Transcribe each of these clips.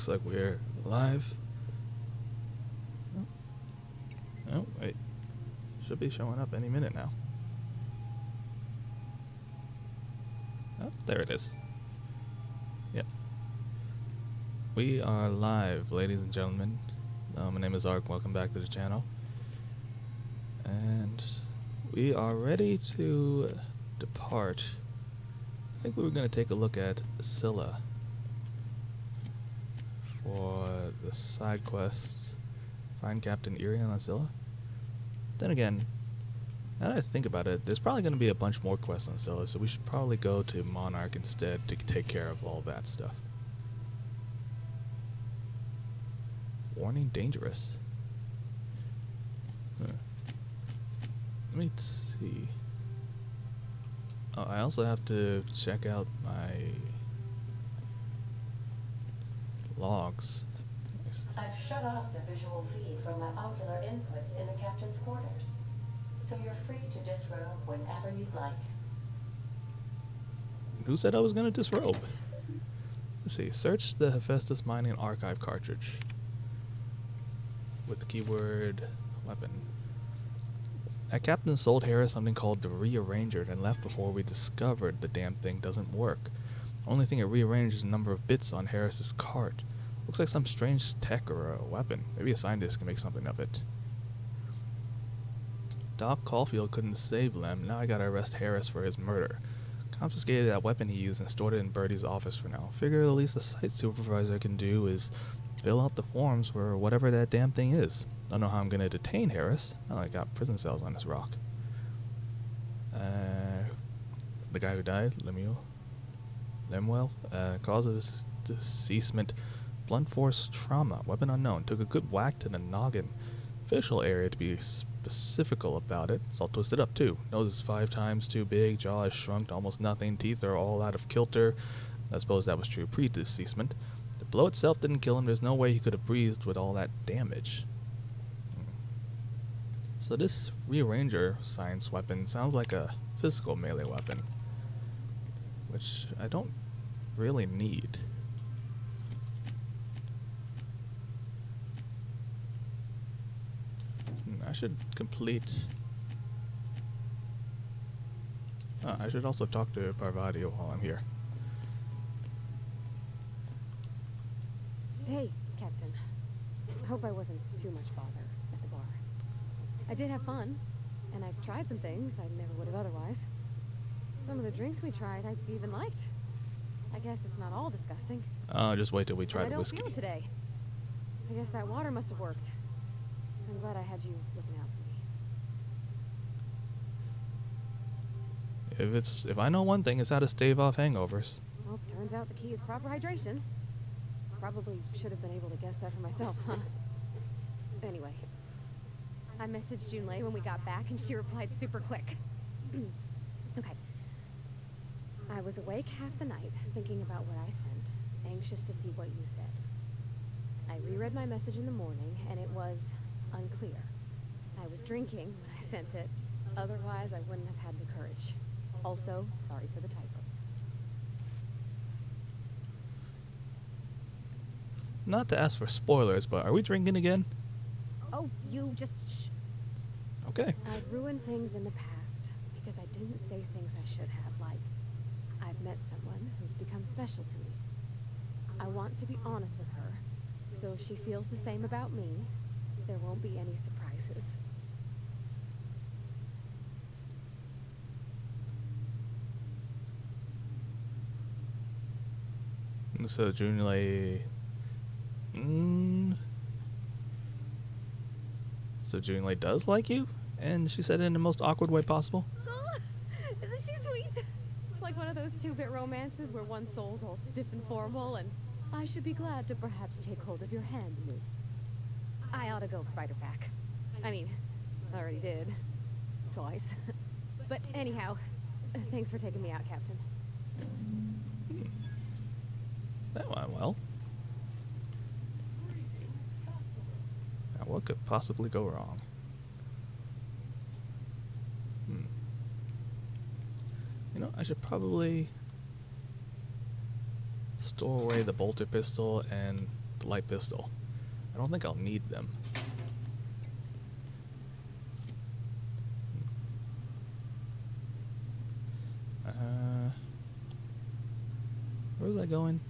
looks like we're live. Oh. oh, wait. Should be showing up any minute now. Oh, there it is. Yep. We are live, ladies and gentlemen. Uh, my name is Ark. Welcome back to the channel. And we are ready to depart. I think we were going to take a look at Scylla for the side quest. Find Captain Irion on Scylla. Then again, now that I think about it, there's probably going to be a bunch more quests on Scylla, so we should probably go to Monarch instead to take care of all that stuff. Warning dangerous. Huh. Let me see. Oh, I also have to check out my logs. Nice. I've shut off the visual feed from my ocular inputs in the captain's quarters. So you're free to disrobe whenever you'd like. Who said I was going to disrobe? Let's see. Search the Hephaestus Mining Archive cartridge with the keyword weapon. That captain sold Harris something called the Rearranger and left before we discovered the damn thing doesn't work. Only thing it rearranged is the number of bits on Harris's cart. Looks like some strange tech or a weapon. Maybe a scientist can make something of it. Doc Caulfield couldn't save Lem. Now I gotta arrest Harris for his murder. Confiscated that weapon he used and stored it in Birdie's office for now. Figure the least the site supervisor can do is fill out the forms for whatever that damn thing is. Don't know how I'm gonna detain Harris. Oh, I got prison cells on this rock. Uh, the guy who died, Lemuel, Lemuel, uh, cause of his deceasement, blunt force trauma, weapon unknown. Took a good whack to the noggin. Facial area to be specifical about it. It's all twisted up too. Nose is five times too big, jaw is shrunk to almost nothing, teeth are all out of kilter. I suppose that was true pre-deceasement. The blow itself didn't kill him. There's no way he could have breathed with all that damage. So this rearranger science weapon sounds like a physical melee weapon, which I don't really need. Hmm, I should complete. Ah, I should also talk to Parvati while I'm here. Hey, Captain. I hope I wasn't too much bother at the bar. I did have fun, and I tried some things I never would have otherwise. Some of the drinks we tried I even liked. I guess it's not all disgusting. Uh, just wait till we try but I the don't whiskey. feel today. I guess that water must have worked. I'm glad I had you looking out for me. If it's if I know one thing, it's how to stave off hangovers. Well, turns out the key is proper hydration. Probably should have been able to guess that for myself, huh? Anyway, I messaged Junlei when we got back, and she replied super quick. okay. I was awake half the night, thinking about what I sent, anxious to see what you said. I reread my message in the morning, and it was unclear. I was drinking when I sent it. Otherwise, I wouldn't have had the courage. Also, sorry for the typos. Not to ask for spoilers, but are we drinking again? Oh, you just shh. Okay. I've ruined things in the past because I didn't say things I should have, like, I've met someone who's become special to me. I want to be honest with her, so if she feels the same about me, there won't be any surprises. So Junlei. Mm, so Junlei does like you, and she said it in the most awkward way possible. Isn't she sweet? Like one of those two-bit romances where one soul's all stiff and formal and I should be glad to perhaps take hold of your hand, miss. I ought to go write her back. I mean, I already did. Twice. but anyhow, thanks for taking me out, Captain. That went well. Now, what could possibly go wrong? Hmm. You know, I should probably store away the bolter pistol and the light pistol. I don't think I'll need them. Uh, where was I going?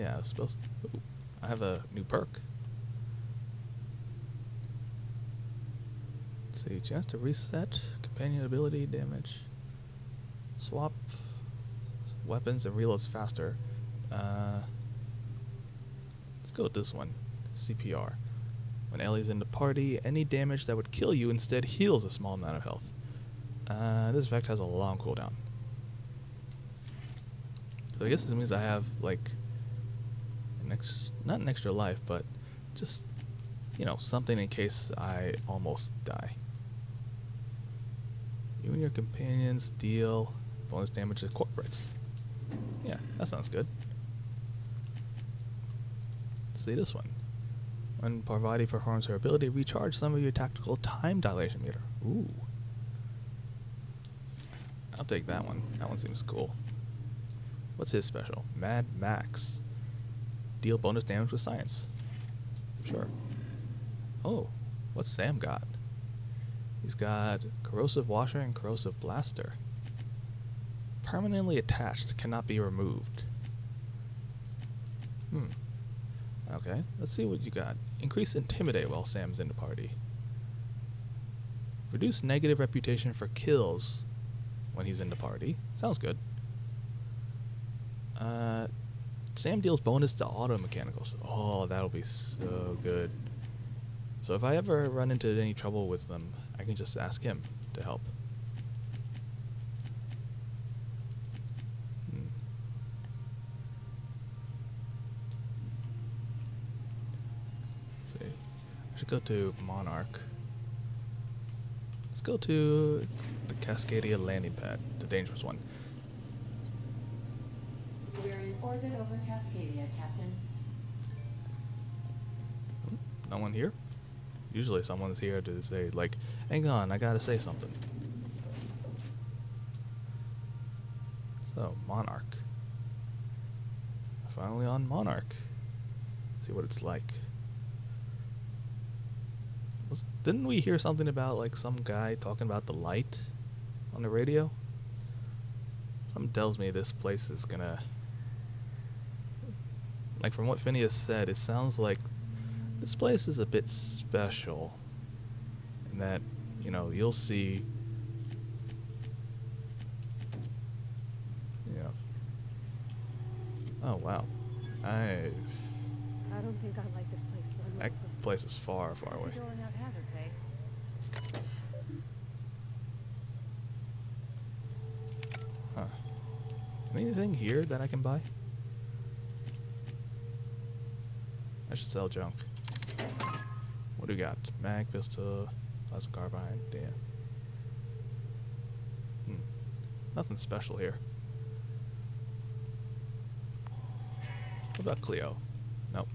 Yeah, I was supposed. ooh, I have a new perk. Let's see, chance to reset, companion ability damage, swap weapons and reloads faster. Uh, let's go with this one, CPR. When Ellie's in the party, any damage that would kill you instead heals a small amount of health. Uh, this effect has a long cooldown. So I guess this means I have like not an extra life, but just you know something in case I almost die. You and your companions deal bonus damage to corporates. Yeah, that sounds good. Let's see this one. When Parvati performs her ability, recharge some of your tactical time dilation meter. Ooh. I'll take that one. That one seems cool. What's his special? Mad Max. Deal bonus damage with science. Sure. Oh, what's Sam got? He's got corrosive washer and corrosive blaster. Permanently attached, cannot be removed. Hmm. Okay, let's see what you got. Increase intimidate while Sam's in the party. Reduce negative reputation for kills when he's in the party. Sounds good. Uh, Sam deals bonus to auto mechanicals. Oh, that'll be so good. So if I ever run into any trouble with them, I can just ask him to help. Hmm. See. I should go to Monarch. Let's go to the Cascadia landing pad, the dangerous one. We're in orbit over Cascadia, Captain. No one here? Usually someone's here to say, like, hang on, I gotta say something. So, Monarch. Finally on Monarch. See what it's like. Was, didn't we hear something about, like, some guy talking about the light on the radio? Something tells me this place is gonna. Like, from what Phineas said, it sounds like this place is a bit special in that you know you'll see know oh wow. I I don't think I like this place one that place is far far away. Doling out hazard pay. huh. Anything here that i can buy i should sell junk. What do we got? Mag pistol plasma carbine damn hmm. nothing special here. What about cleo nope.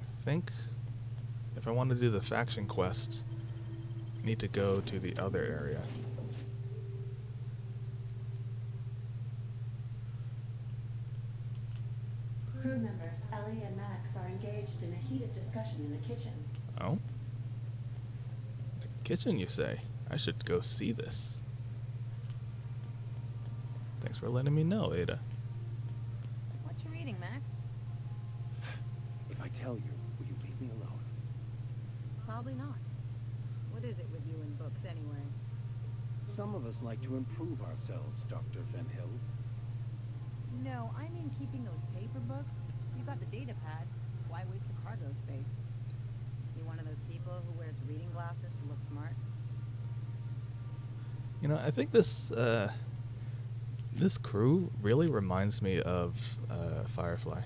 I think if I want to do the faction quest, I need to go to the other area. Crew members Ellie and Max are engaged in a heated discussion in the kitchen. Oh? The kitchen, you say? I should go see this. Thanks for letting me know, Ada. What you reading, Max? If I tell you, will you leave me alone? Probably not. What is it with you and books, anyway? Some of us like to improve ourselves, Dr. Fenhill. No, I mean keeping those paper books. You got the data pad. Why waste the cargo space? You one of those people who wears reading glasses to look smart? You know, I think this uh, this crew really reminds me of uh, Firefly.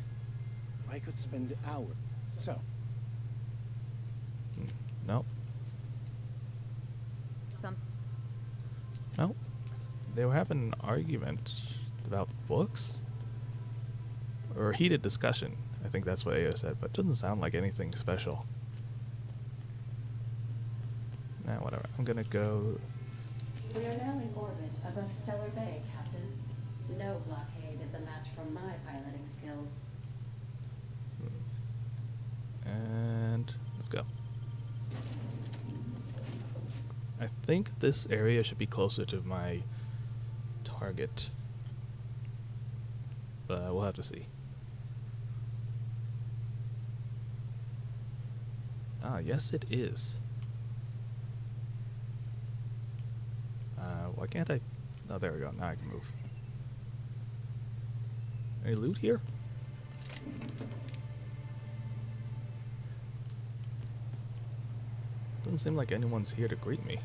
I could spend hours. So, Hmm, No, Some no, they were having an argument about books or a heated discussion. I think that's what Ada said, but it doesn't sound like anything special. Nah, whatever. I'm gonna go. We are now in orbit above Stellar Bay, Captain. No blockade is a match for my piloting skills. And let's go. I think this area should be closer to my target. But we'll have to see. Ah, yes it is. Uh, why can't I? Oh, there we go. Now I can move. Any loot here? Doesn't seem like anyone's here to greet me.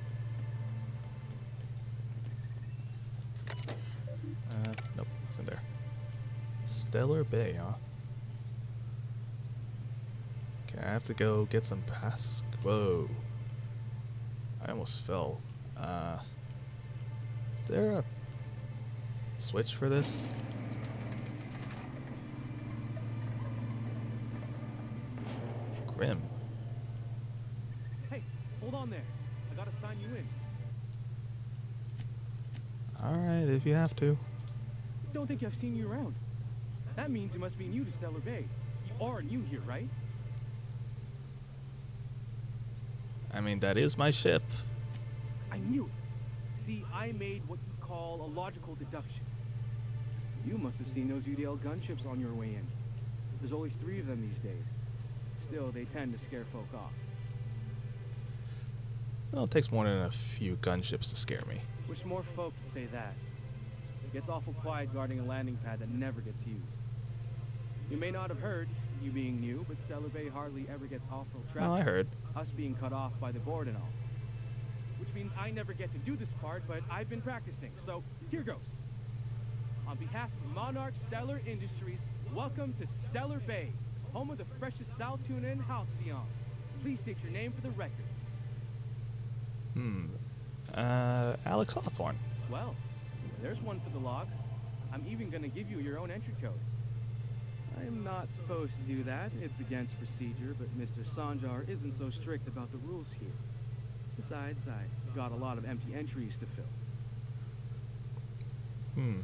Uh, nope, in there. Stellar Bay, huh? Okay, I have to go get some pass. Whoa. I almost fell. Uh, there a switch for this? Grim. Hey, hold on there. I gotta sign you in. Alright, if you have to. Don't think I've seen you around. That means you must be new to Stellar Bay. You are new here, right? I mean, that is my ship. I knew it. See, I made what you call a logical deduction. You must have seen those UDL gunships on your way in. There's only three of them these days. Still, they tend to scare folk off. Well, it takes more than a few gunships to scare me. Wish more folk could say that. It gets awful quiet guarding a landing pad that never gets used. You may not have heard, you being new, but Stellar Bay hardly ever gets off-road traffic. Oh, I heard. Us being cut off by the board and all. Which means I never get to do this part, but I've been practicing, so here goes. On behalf of Monarch Stellar Industries, welcome to Stellar Bay, home of the freshest saltuna and halcyon. Please state your name for the records. Hmm. Uh, Alex Hawthorne. Well, There's one for the logs. I'm even gonna give you your own entry code. I'm not supposed to do that. It's against procedure, but Mr. Sanjar isn't so strict about the rules here. Besides, I got a lot of empty entries to fill. Hmm.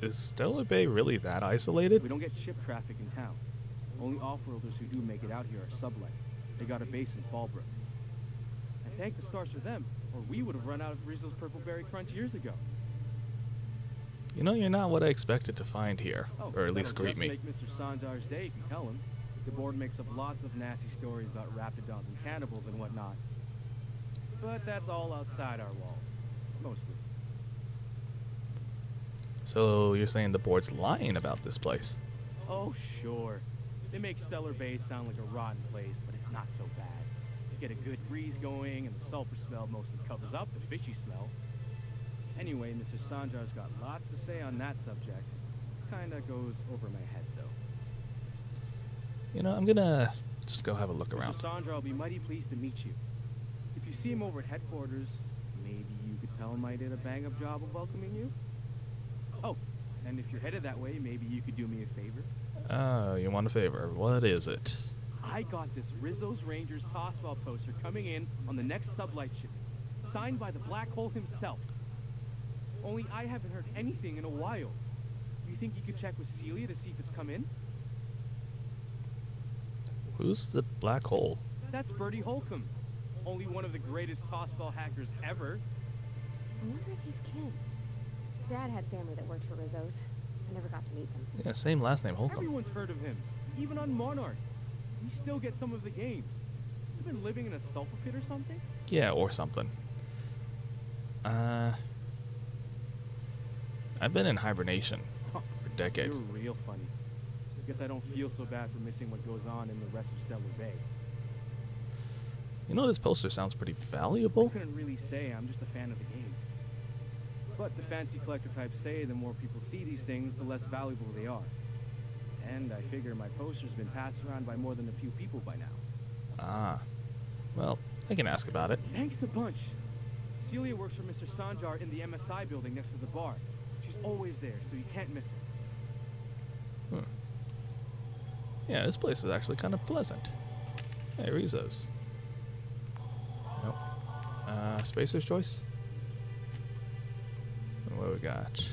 Is Stellar Bay really that isolated? We don't get ship traffic in town. Only off-roaders who do make it out here are sublight. They got a base in Fallbrook. And thank the stars for them, or we would have run out of Rizzo's Purple Berry Crunch years ago. You know, you're not what I expected to find here, Oh, or at least greet me. make Mr. Sanjar's day if you tell him. The board makes up lots of nasty stories about raptidons and cannibals and whatnot. But that's all outside our walls. Mostly. So you're saying the board's lying about this place? Oh, sure. They make Stellar Bay sound like a rotten place, but it's not so bad. You get a good breeze going, and the sulfur smell mostly covers up the fishy smell. Anyway, Mr. Sanjar's got lots to say on that subject. Kinda goes over my head, though. You know, I'm gonna just go have a look around. Mr. Sanjar will be mighty pleased to meet you. If you see him over at headquarters, maybe you could tell him I did a bang-up job of welcoming you? Oh. oh, and if you're headed that way, maybe you could do me a favor? Oh, you want a favor? What is it? I got this Rizzo's Rangers Tossball poster coming in on the next sublight ship, signed by the Black Hole himself. Only I haven't heard anything in a while. You think you could check with Celia to see if it's come in? Who's the black hole? That's Bertie Holcomb, only one of the greatest Tossball hackers ever. I wonder if he's kin. Dad had family that worked for Rizzo's. I never got to meet them. Yeah, same last name, Holcomb. Everyone's heard of him, even on Monarch. We still get some of the games. You've been living in a sulfur pit or something? Yeah, or something. Uh, I've been in hibernation Huh, for decades. You're real funny. I guess I don't feel so bad for missing what goes on in the rest of Stellar Bay. You know, this poster sounds pretty valuable. I couldn't really say I'm just a fan of the game. But the fancy collector types say the more people see these things, the less valuable they are. And I figure my poster's been passed around by more than a few people by now. Ah, well, I can ask about it. Thanks a bunch. Celia works for Mr. Sanjar in the MSI building next to the bar. She's always there, so you can't miss her. Hmm. Yeah, this place is actually kind of pleasant. Hey, Rizzo's. Spacer's Choice? What do we got?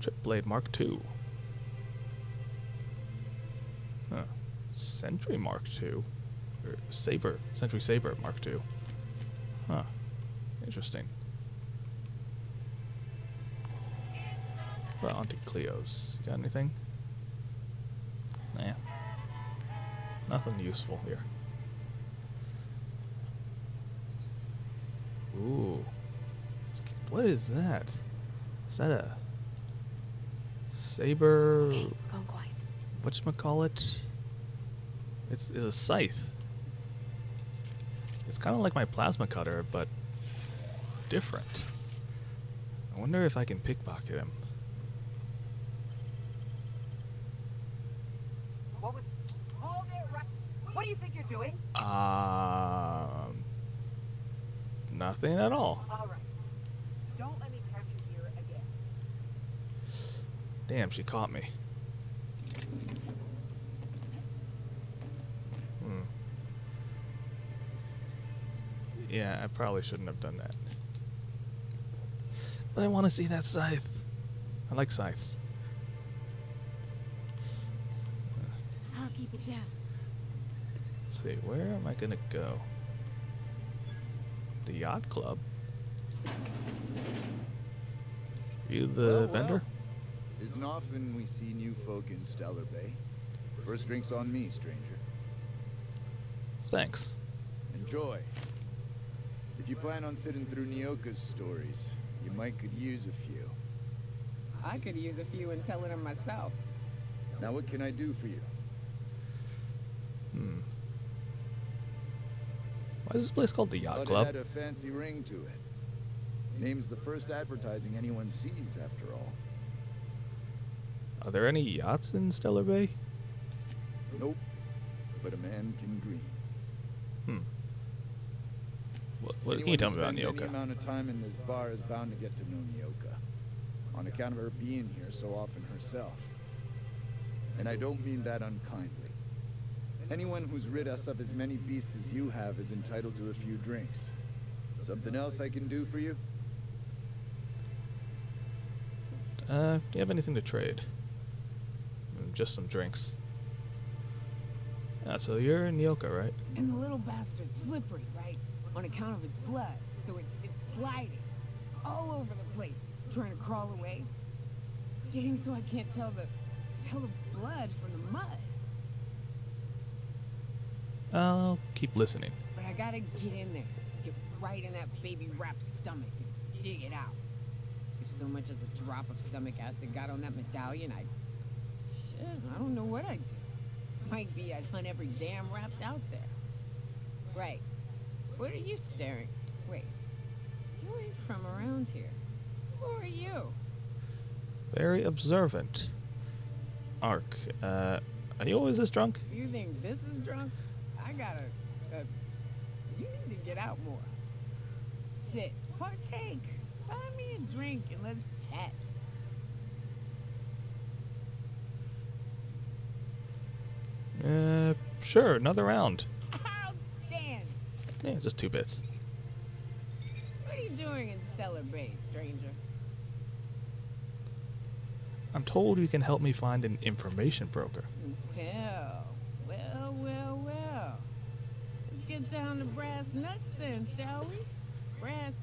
Trip Blade Mark II. Huh. Sentry Mark II. Or Saber. Sentry Saber Mark II. Huh. Interesting. What about Auntie Cleo's? Got anything? Nah. Nothing useful here. Ooh. What is that? Is that a saber? Okay, going quiet. Whatchamacallit? It's, it's a scythe. It's kind of like my plasma cutter, but different. I wonder if I can pickpocket him. What was... Hold it right... What do you think you're doing? Um, nothing at all. All right. Don't let me catch you here again. Damn, she caught me. Hmm. Yeah, I probably shouldn't have done that. But I want to see that scythe. I like scythes. I'll keep it down. Let's see, where am I gonna go? The yacht club. Are You the Well, well. Vendor? Isn't often we see new folk in Stellar Bay. First drink's on me, stranger. Thanks. Enjoy. If you plan on sitting through Nyoka's stories, you might could use a few. I could use a few and telling them myself. Now what can I do for you? Hmm. Why is this place called the Yacht Thought Club? it had a fancy ring to it. Name's the first advertising anyone sees, after all. Are there any yachts in Stellar Bay? Nope. But a man can dream. Hmm. What, what can you tell me about spends Any amount of time in this bar is bound to get to know Nyoka, on account of her being here so often herself. And I don't mean that unkindly. Anyone who's rid us of as many beasts as you have is entitled to a few drinks. Something else I can do for you? Uh, do you have anything to trade? Just some drinks. Ah, so you're in Nyoka, right? And the little bastard's slippery, right? On account of its blood. So it's it's sliding. All over the place. Trying to crawl away. Getting so I can't tell the tell the blood from the mud. I'll keep listening. But I gotta get in there. Get right in that baby rapt's stomach and dig it out. If so much as a drop of stomach acid got on that medallion, I'd. Shit, I don't know what I'd do. Might be I'd hunt every damn rapt out there. Right. What are you staring? Wait. You ain't from around here. Who are you? Very observant. Ark, uh, are you always this drunk? You think this is drunk? I gotta. Uh, you need to get out more. Sit. Partake. Buy me a drink and let's chat. Uh, sure, another round. Outstanding. Yeah, just two bits. What are you doing in Stellar Bay, stranger? I'm told you can help me find an information broker. Well, well, well, well. Let's get down to brass nuts then, shall we? Brass.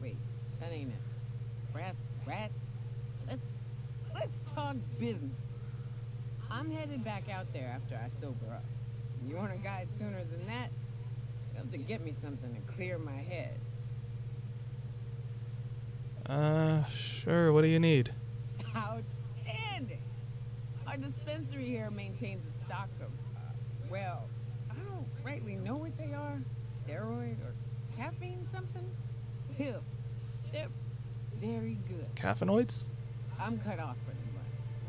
Wait, that ain't it. Brass rats. Let's let's talk business. I'm headed back out there after I sober up. You want a guide sooner than that? You have to get me something to clear my head. Uh, sure, what do you need? Outstanding. Our dispensary here maintains a stock of, uh, well, I don't rightly know what they are. Steroid or caffeine somethings? Pills. They're very good. Caffeinoids? I'm cut off for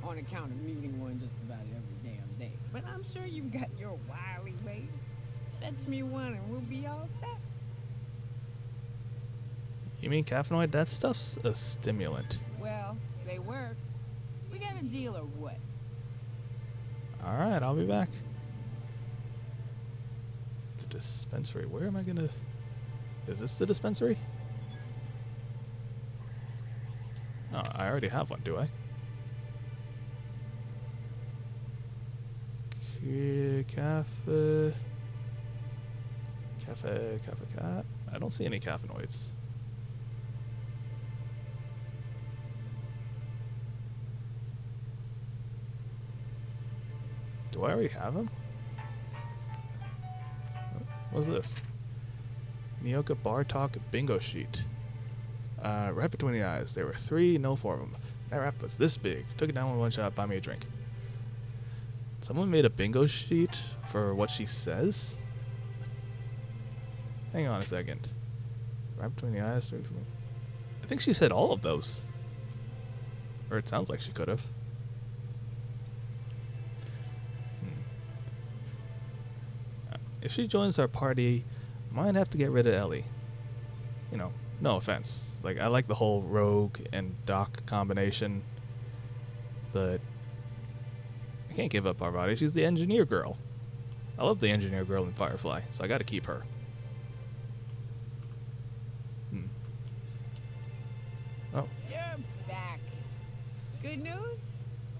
on account of needing one just about every damn day. But I'm sure you've got your wily ways. Fetch me one and we'll be all set. You mean caffeinoid? That stuff's a stimulant. Well, they work. We got a deal or what? Alright, I'll be back. The dispensary. Where am I gonna. Is this the dispensary? Oh, I already have one, do I? Cafe. Cafe, cafe, cat. I don't see any caffeinoids. Do I already have them? What's this? Nyoka Bar Talk Bingo Sheet. Uh, right between the eyes. There were three, no four of them. That rapt was this big. Took it down with one shot, buy me a drink. Someone made a bingo sheet for what she says? Hang on a second. Right between the eyes. I think she said all of those. Or it sounds like she could have. Hmm. If she joins our party, might have to get rid of Ellie. You know, no offense. Like I like the whole Rogue and Doc combination, but I can't give up Parvati. She's the engineer girl. I love the engineer girl in Firefly, so I got to keep her. Hmm. Oh, You're back. Good news?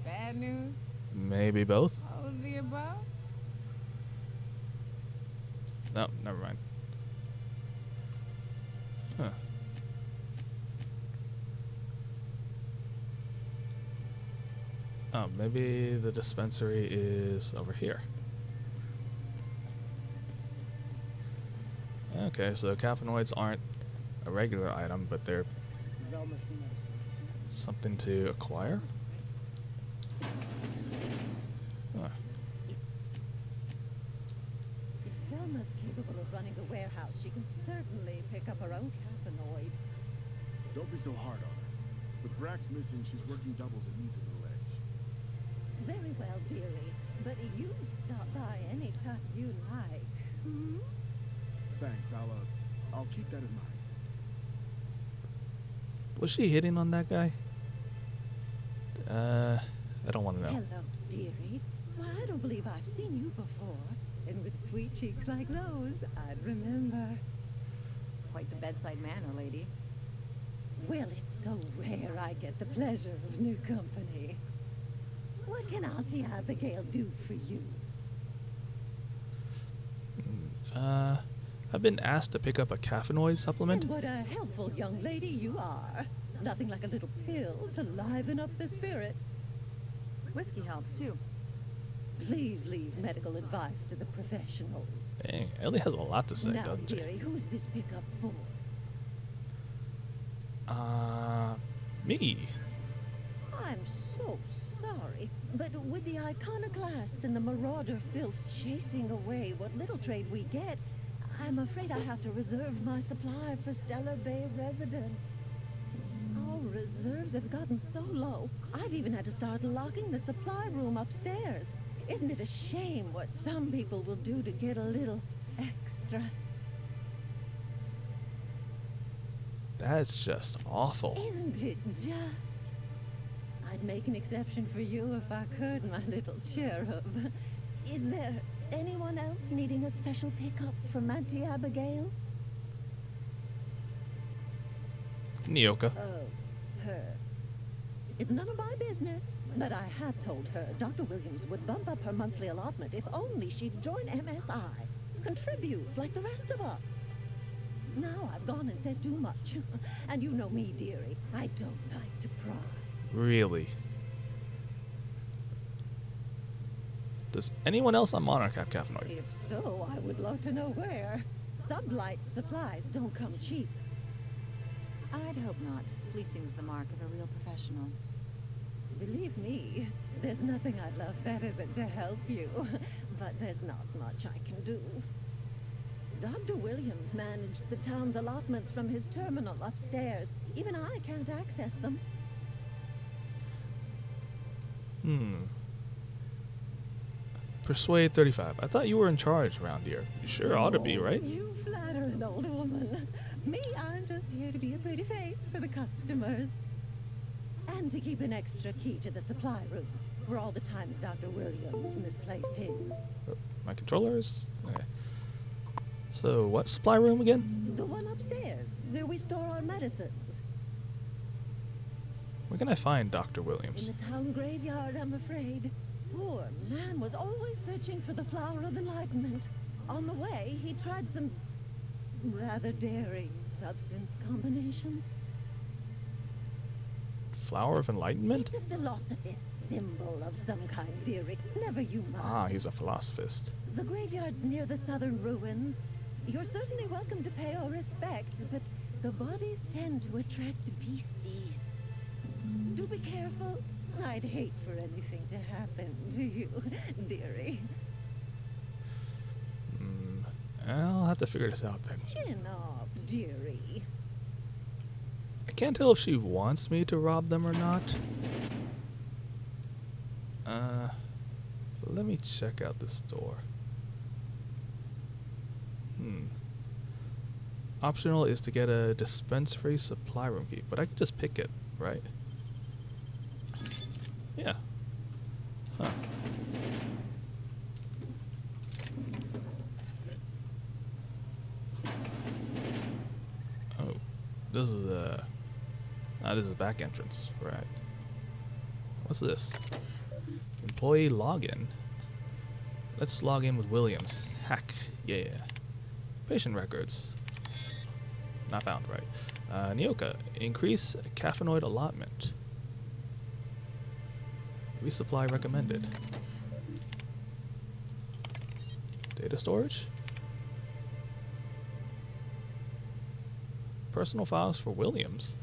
Bad news? maybe both. All of the above? No, never mind. Huh. Oh, maybe the dispensary is over here. Okay, so caffeinoids aren't a regular item, but they're something to acquire. Huh. If Velma's capable of running a warehouse, she can certainly pick up her own caffeinoid. Don't be so hard on her. With Brax missing, she's working doubles and needs a little edge. Very well, dearie. But you stop by any time you like. Hmm? Thanks, I'll, uh, I'll keep that in mind. Was she hitting on that guy? Uh, I don't want to know. Hello, dearie. Why, I don't believe I've seen you before. And with sweet cheeks like those, I'd remember. Quite the bedside manner, lady. Well, it's so rare I get the pleasure of new company. What can Auntie Abigail do for you? Uh, I've been asked to pick up a caffeinoid supplement. And what a helpful young lady you are. Nothing like a little pill to liven up the spirits. Whiskey helps too. Please leave medical advice to the professionals. Dang, Ellie has a lot to say, now, doesn't she? dearie, who's this pickup for? Uh, me. I'm so sorry, but with the iconoclasts and the marauder filth chasing away what little trade we get, I'm afraid I have to reserve my supply for Stellar Bay residents. Our reserves have gotten so low, I've even had to start locking the supply room upstairs. Isn't it a shame what some people will do to get a little extra? That's just awful. Isn't it just? I'd make an exception for you if I could, my little cherub. Is there anyone else needing a special pickup from Auntie Abigail? Nyoka. Oh, her. It's none of my business, but I have told her Dr. Williams would bump up her monthly allotment if only she'd join MSI. Contribute like the rest of us. Now I've gone and said too much. and you know me, dearie. I don't like to pry. Really? Does anyone else on Monarch have caffeinoid? If so, I would love to know where. Sublight supplies don't come cheap. I'd hope not. Fleecing's the mark of a real professional. Believe me, there's nothing I'd love better than to help you. But there's not much I can do. Dr. Williams managed the town's allotments from his terminal upstairs. Even I can't access them. Hmm. Persuade 35. I thought you were in charge around here. You sure ought to be, Oh, right? You flatter an old woman. Me, I'm just here to be a pretty face for the customers. And to keep an extra key to the supply room for all the times Dr. Williams misplaced his. My controller is. Okay. So, what supply room again? The one upstairs, where we store our medicines. Where can I find Dr. Williams? In the town graveyard, I'm afraid. poor man was always searching for the flower of enlightenment. On the way, he tried some rather daring substance combinations. Flower of Enlightenment? It's a philosophist symbol of some kind, dearie. Never you mind. Ah, he's a philosophist. The graveyard's near the southern ruins. You're certainly welcome to pay our respects, but the bodies tend to attract beasties. Do be careful. I'd hate for anything to happen to you, dearie. Hmm. I'll have to figure this out then. Chin up, dearie. I can't tell if she wants me to rob them or not. Uh, let me check out this door. Hmm. Optional is to get a dispensary supply room key, but I can just pick it, right? Yeah. Huh. Oh, this is the. Ah, the back entrance, right? What's this? Employee login. Let's log in with Williams. Hack, yeah. Patient records. Not found, right? Uh, Nyoka, increase caffeinoid allotment. Resupply recommended. Data storage? Personal files for Williams.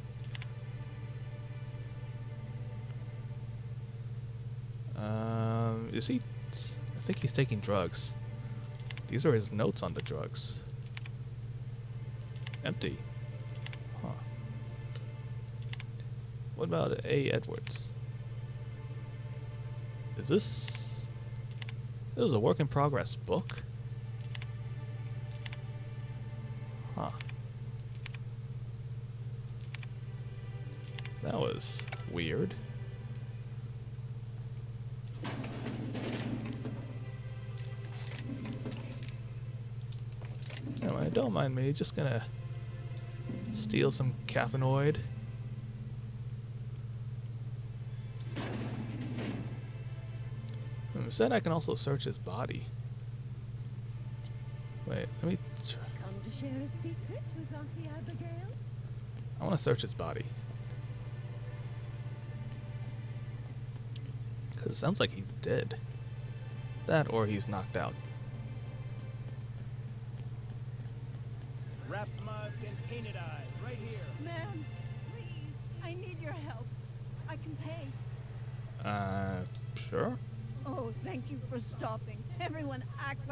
Um, is he? I think he's taking drugs. These are his notes on the drugs. Empty. Huh. What about A. Edwards? Is this. This is a work in progress book? Huh. That was weird. Anyway, don't mind me. Just gonna steal some caffeinoid. Hmm, said I can also search his body. Wait, let me. Tr- Come to share a secret with Auntie Abigail? I want to search his body. Because it sounds like he's dead. That or he's knocked out.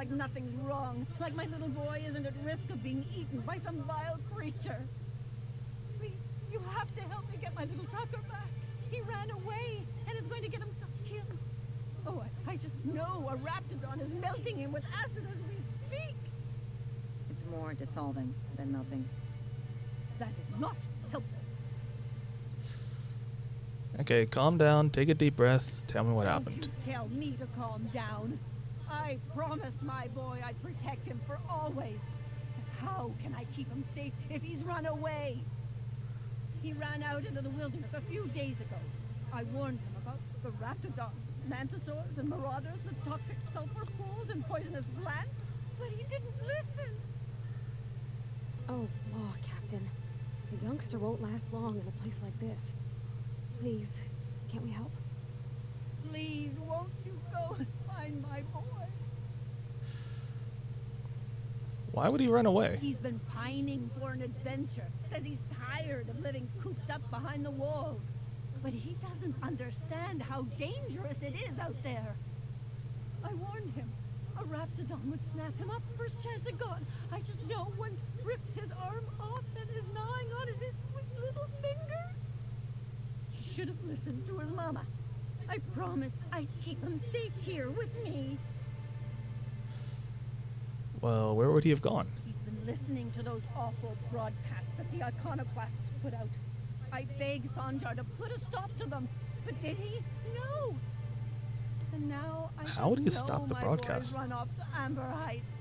Like nothing's wrong, like my little boy isn't at risk of being eaten by some vile creature. Please, you have to help me get my little Tucker back. He ran away and is going to get himself killed. Oh, I, I just know a raptidon is melting him with acid as we speak. It's more dissolving than melting. That is not helpful. Okay, calm down, take a deep breath, tell me what Don't happened. you tell me to calm down. I promised my boy I'd protect him for always. But how can I keep him safe if he's run away? He ran out into the wilderness a few days ago. I warned him about the raptidons, mantisaurs, and marauders, the toxic sulfur pools, and poisonous plants, but he didn't listen. Oh, law, Captain. The youngster won't last long in a place like this. Please, can't we help? Please, won't you go and find my boy? Why would he run away? He's been pining for an adventure. Says he's tired of living cooped up behind the walls. But he doesn't understand how dangerous it is out there. I warned him. A raptidon would snap him up first chance it got. I just know one's ripped his arm off and is gnawing on his sweet little fingers. He should have listened to his mama. I promised I'd keep him safe here with me. Well, where would he have gone? He's been listening to those awful broadcasts that the iconoclasts put out. I begged Sanjar to put a stop to them, but did he? No. And now I How would he stop the broadcast? run off to Amber Heights.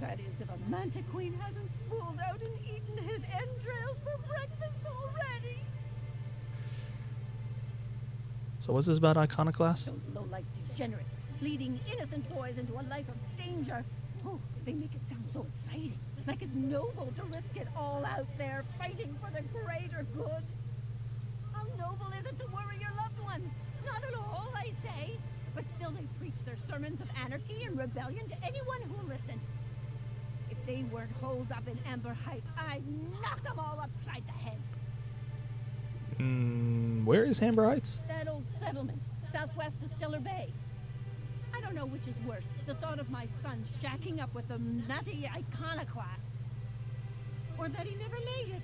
That is, if a mantiqueen hasn't spooled out and eaten his entrails for breakfast already. So what's this about iconoclasts? Those low-life degenerates, leading innocent boys into a life of danger. Oh, they make it sound so exciting. Like it's noble to risk it all out there, fighting for the greater good. How noble is it to worry your loved ones? Not at all, I say. But still they preach their sermons of anarchy and rebellion to anyone who will listen. If they weren't holed up in Amber Heights, I'd knock them all upside the head. Mm, where is Amber Heights? That old settlement, southwest of Stellar Bay. I don't know which is worse, the thought of my son shacking up with the nutty iconoclasts. Or that he never made it.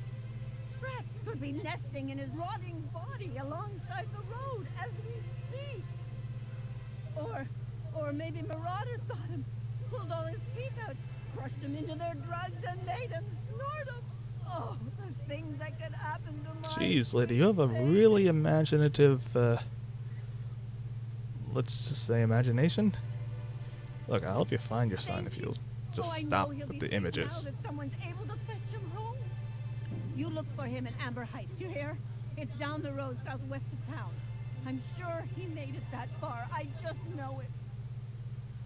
Sprats could be nesting in his rotting body alongside the road as we speak. Or, or maybe marauders got him, pulled all his teeth out, crushed him into their drugs and made him snort them. Oh, the things that could happen to my Jeez, lady, you have a really imaginative, uh, let's just say imagination. Look, I'll help you find your son if you'll just oh, stop with the images. Someone's able to fetch him home. You look for him in Amber Heights, you hear? It's down the road southwest of town. I'm sure he made it that far. I just know it.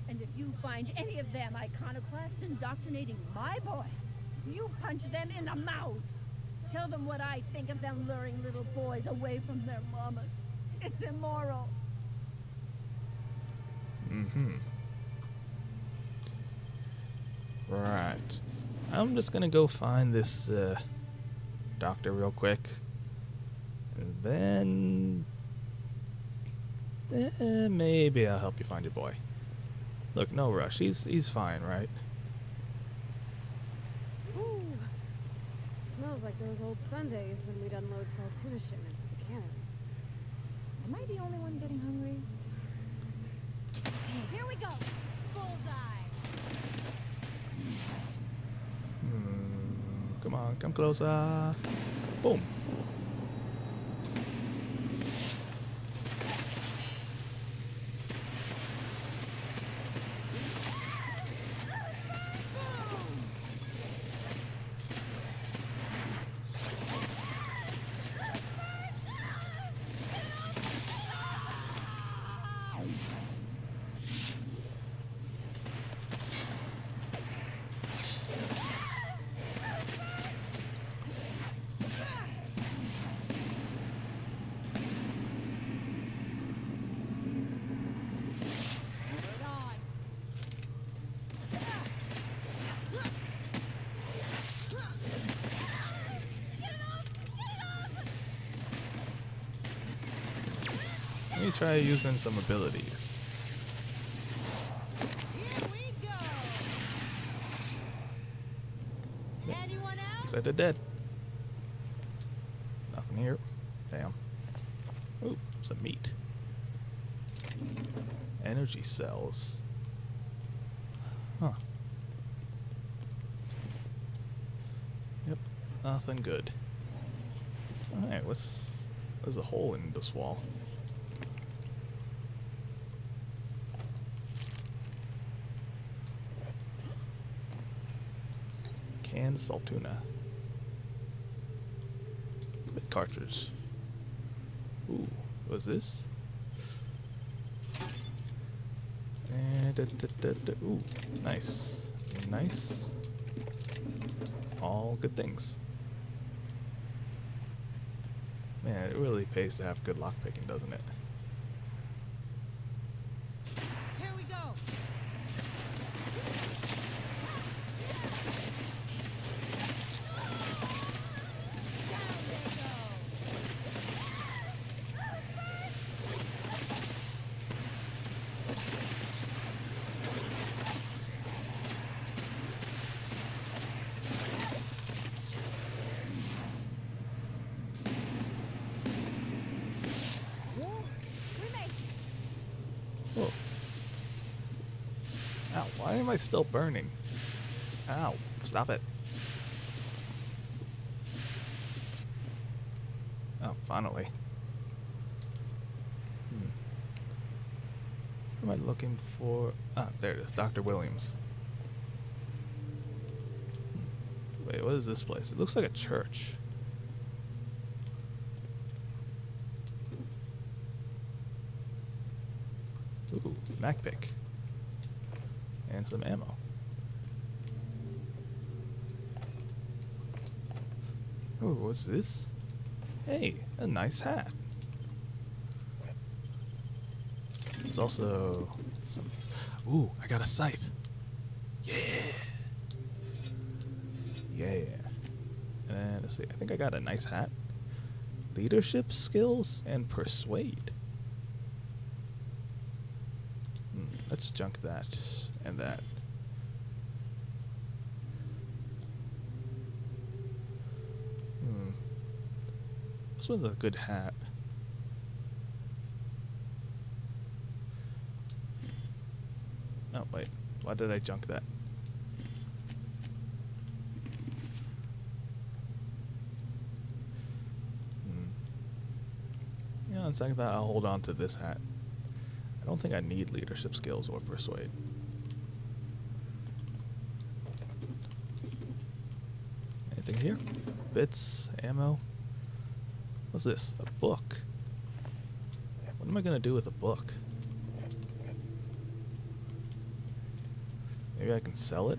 And if you find any of them iconoclasts indoctrinating my boy, you punch them in the mouth. Tell them what I think of them luring little boys away from their mamas. It's immoral. Mm-hmm. Right. I'm just gonna go find this uh, doctor real quick. And then... eh, maybe I'll help you find your boy. Look, no rush. He's he's fine, right? Ooh. Smells like those old Sundays when we'd unload salt tuna shipments at the cannery. Am I the only one getting hungry? Here we go. Bullseye. Hmm, come on, come closer. Boom. Let me try using some abilities. Looks like they're dead. Nothing here. Damn. Ooh, some meat. Energy cells. Huh. Yep, nothing good. Alright, what's... There's a hole in this wall. Canned saltuna. Big cartridge. Ooh, what's this? And da, da, da, da, ooh, nice, nice. All good things. Man, it really pays to have good lockpicking, doesn't it? Still burning? Ow, stop it. Oh, finally. Hmm. What am I looking for? Ah, there it is, Dr. Williams. Wait, what is this place? It looks like a church. Mac pick. Some ammo. Oh, what's this? Hey, a nice hat. There's also some. Ooh, I got a scythe. Yeah. Yeah. And let's see, I think I got a nice hat. Leadership skills and persuade. Hmm, let's junk that and that. Hmm. This one's a good hat. Oh, wait. Why did I junk that? Hmm. Yeah, on second thought, I'll hold on to this hat. I don't think I need leadership skills or persuade. Anything here? Bits, ammo. What's this? A book. What am I gonna do with a book? Maybe I can sell it?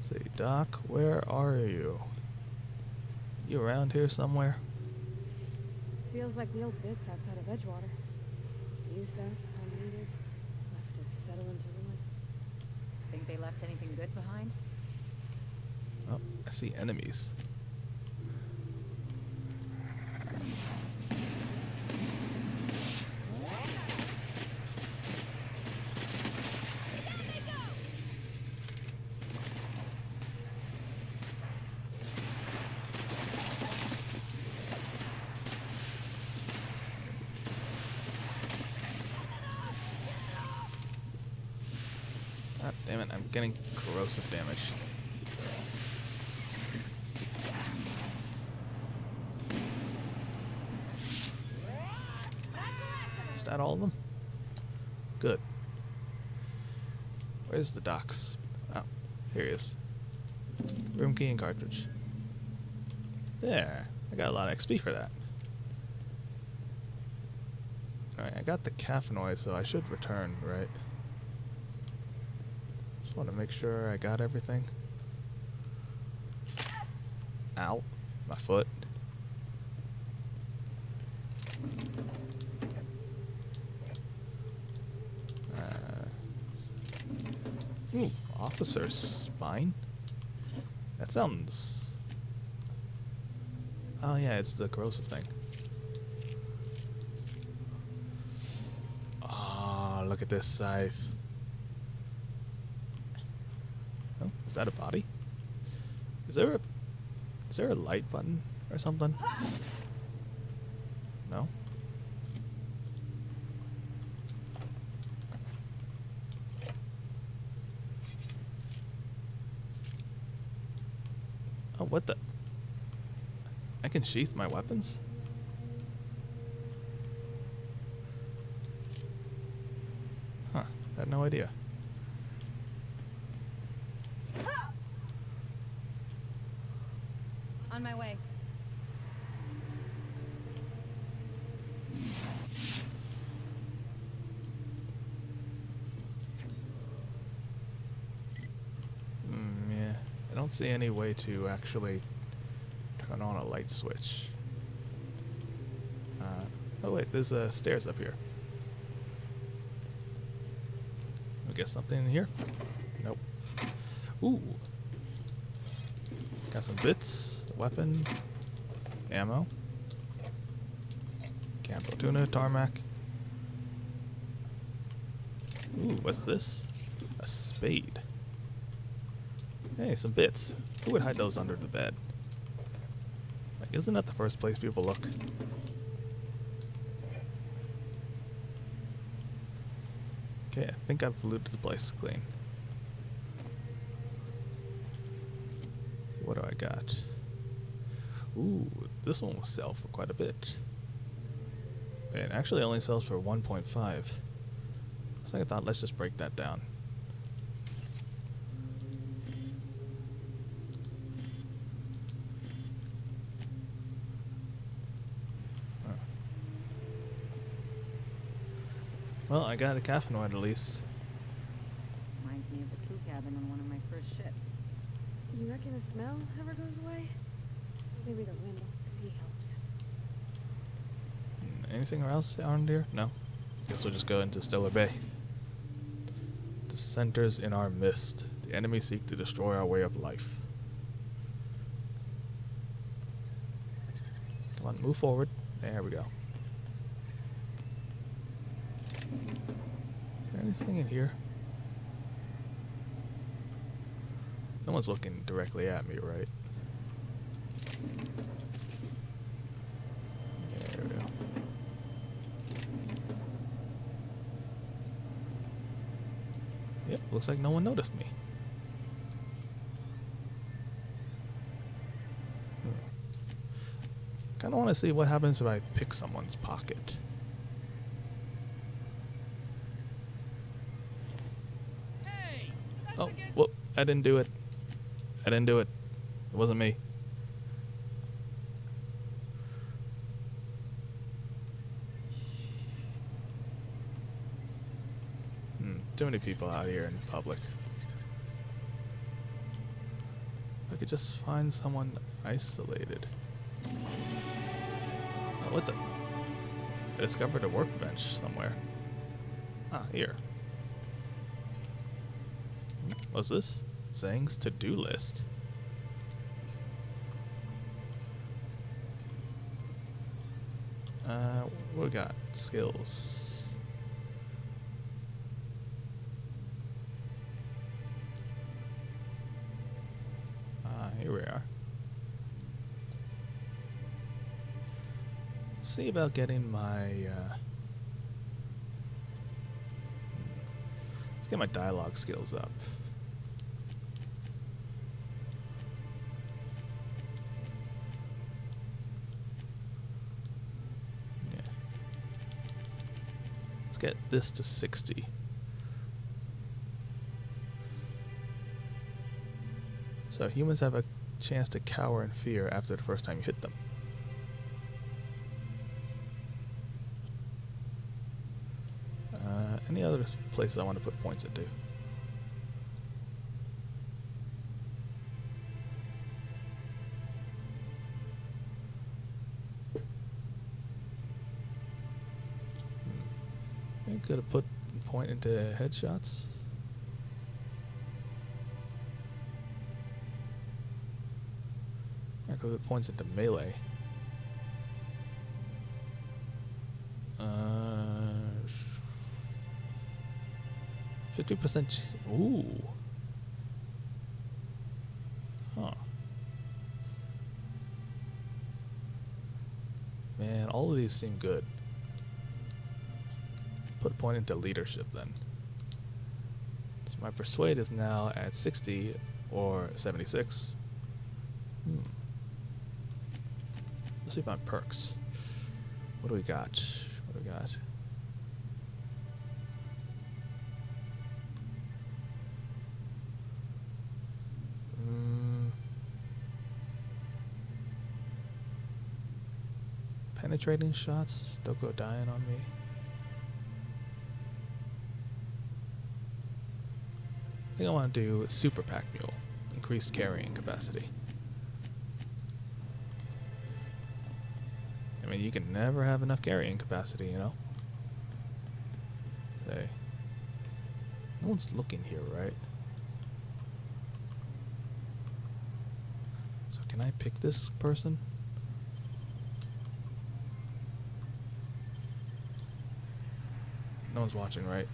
Say, Doc, where are you? You around here somewhere? Feels like old bits outside of Edgewater. Used up, unneeded, left to settle into ruin. Think they left anything good behind? Oh, I see enemies. God damn it, I'm getting corrosive damage. Is that all of them? Good. Where's the docks? Oh, here he is. Room key and cartridge. There. I got a lot of XP for that. Alright, I got the caffeinoid, so I should return, right? Just want to make sure I got everything. Ow. My foot. Uh, ooh, officer's spine? That sounds... Oh yeah, it's the corrosive thing. Oh, ah, look at this scythe. Oh, is that a body? Is there a is there a light button or something? No. Oh, what the? I can sheath my weapons? Huh, I had no idea. On my way. Mm, yeah, I don't see any way to actually turn on a light switch. Uh, oh wait, there's uh, stairs up here. I guess something in here? Nope. Ooh. Got some bits, weapon, ammo. Campo tuna, tarmac. Ooh, what's this? A spade. Hey, some bits. Who would hide those under the bed? Isn't that the first place people look? Okay, I think I've looted the place clean. What do I got? Ooh, this one will sell for quite a bit. It actually only sells for 1.5. So I thought, let's just break that down. Well, I got a caffeinoid at least. Reminds me of the crew cabin on one of my first ships. You reckon the smell ever goes away? Maybe the wind off the sea helps. Mm, Anything else around here? No. Guess we'll just go into Stellar Bay. Dissenters in our midst. The enemy seek to destroy our way of life. Come on, move forward. There we go. Is there anything in here? No one's looking directly at me, right? There we go. Yep, looks like no one noticed me. Hmm. Kind of want to see what happens if I pick someone's pocket. Oh, whoop, I didn't do it. I didn't do it. It wasn't me. Hmm, too many people out here in public. I could just find someone isolated. Oh, what the? I discovered a workbench somewhere. Ah, here. What's this? Zhang's to-do list. Uh, we got? Skills. Ah, here we are. Let's see about getting my, uh... Let's get my dialogue skills up. Yeah. Let's get this to 60. So humans have a chance to cower in fear after the first time you hit them. Uh, any other places I want to put points into? Could have put point into headshots. I could put points into melee. Uh, fifty percent. Ooh. Huh. Man, all of these seem good. Point into leadership then. So my persuade is now at sixty or seventy-six. Hmm. Let's see my perks. What do we got? What do we got? Mm. Penetrating shots they'll go dying on me. I think I want to do Super Pack Mule, increased carrying capacity. I mean, you can never have enough carrying capacity, you know? Say. No one's looking here, right? So can I pick this person? No one's watching, right?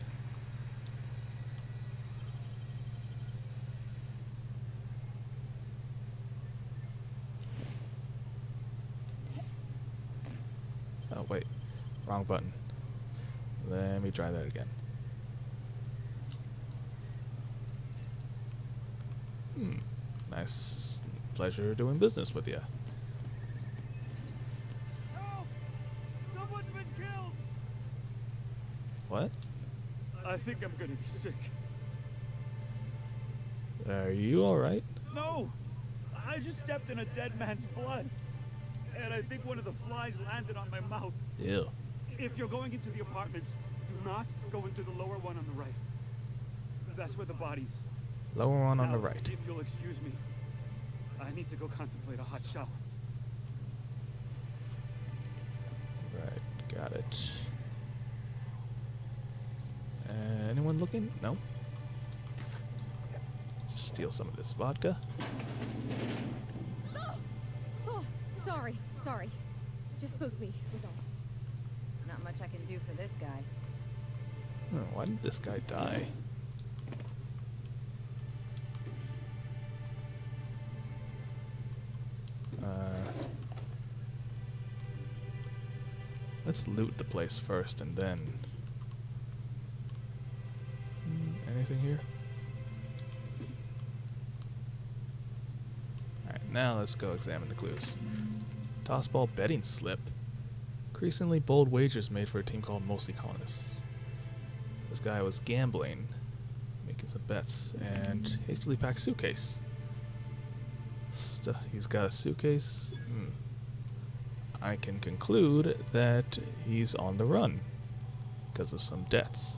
Oh, wait. Wrong button. Let me try that again. Hmm. Nice pleasure doing business with you. Help! Someone's been killed! What? I think I'm gonna be sick. Are you alright? No! I just stepped in a dead man's blood. And I think one of the flies landed on my mouth. Ew. If you're going into the apartments, do not go into the lower one on the right. That's where the body is. Lower one on the right. If you'll excuse me, I need to go contemplate a hot shower. Right, got it. Uh, anyone looking? No. Just steal some of this vodka. Oh, sorry, sorry. Just spooked me, was all. Much I can do for this guy. Oh, why did this guy die? Uh, let's loot the place first and then. Hmm, anything here? Alright, now let's go examine the clues. Tossball betting slip. Increasingly bold wagers made for a team called Mostly Colonists. This guy was gambling, making some bets, and hastily packed suitcase. Stu he's got a suitcase. Hmm. I can conclude that he's on the run because of some debts.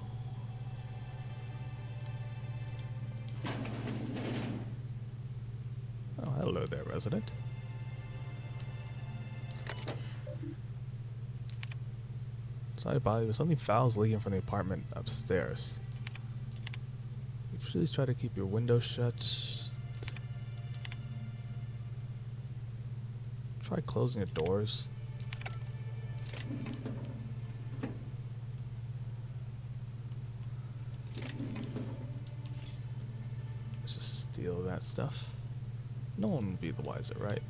Bobby, but something foul is leaking from the apartment upstairs. You please try to keep your windows shut. Try closing the doors. Let's just steal that stuff. No one will be the wiser, right?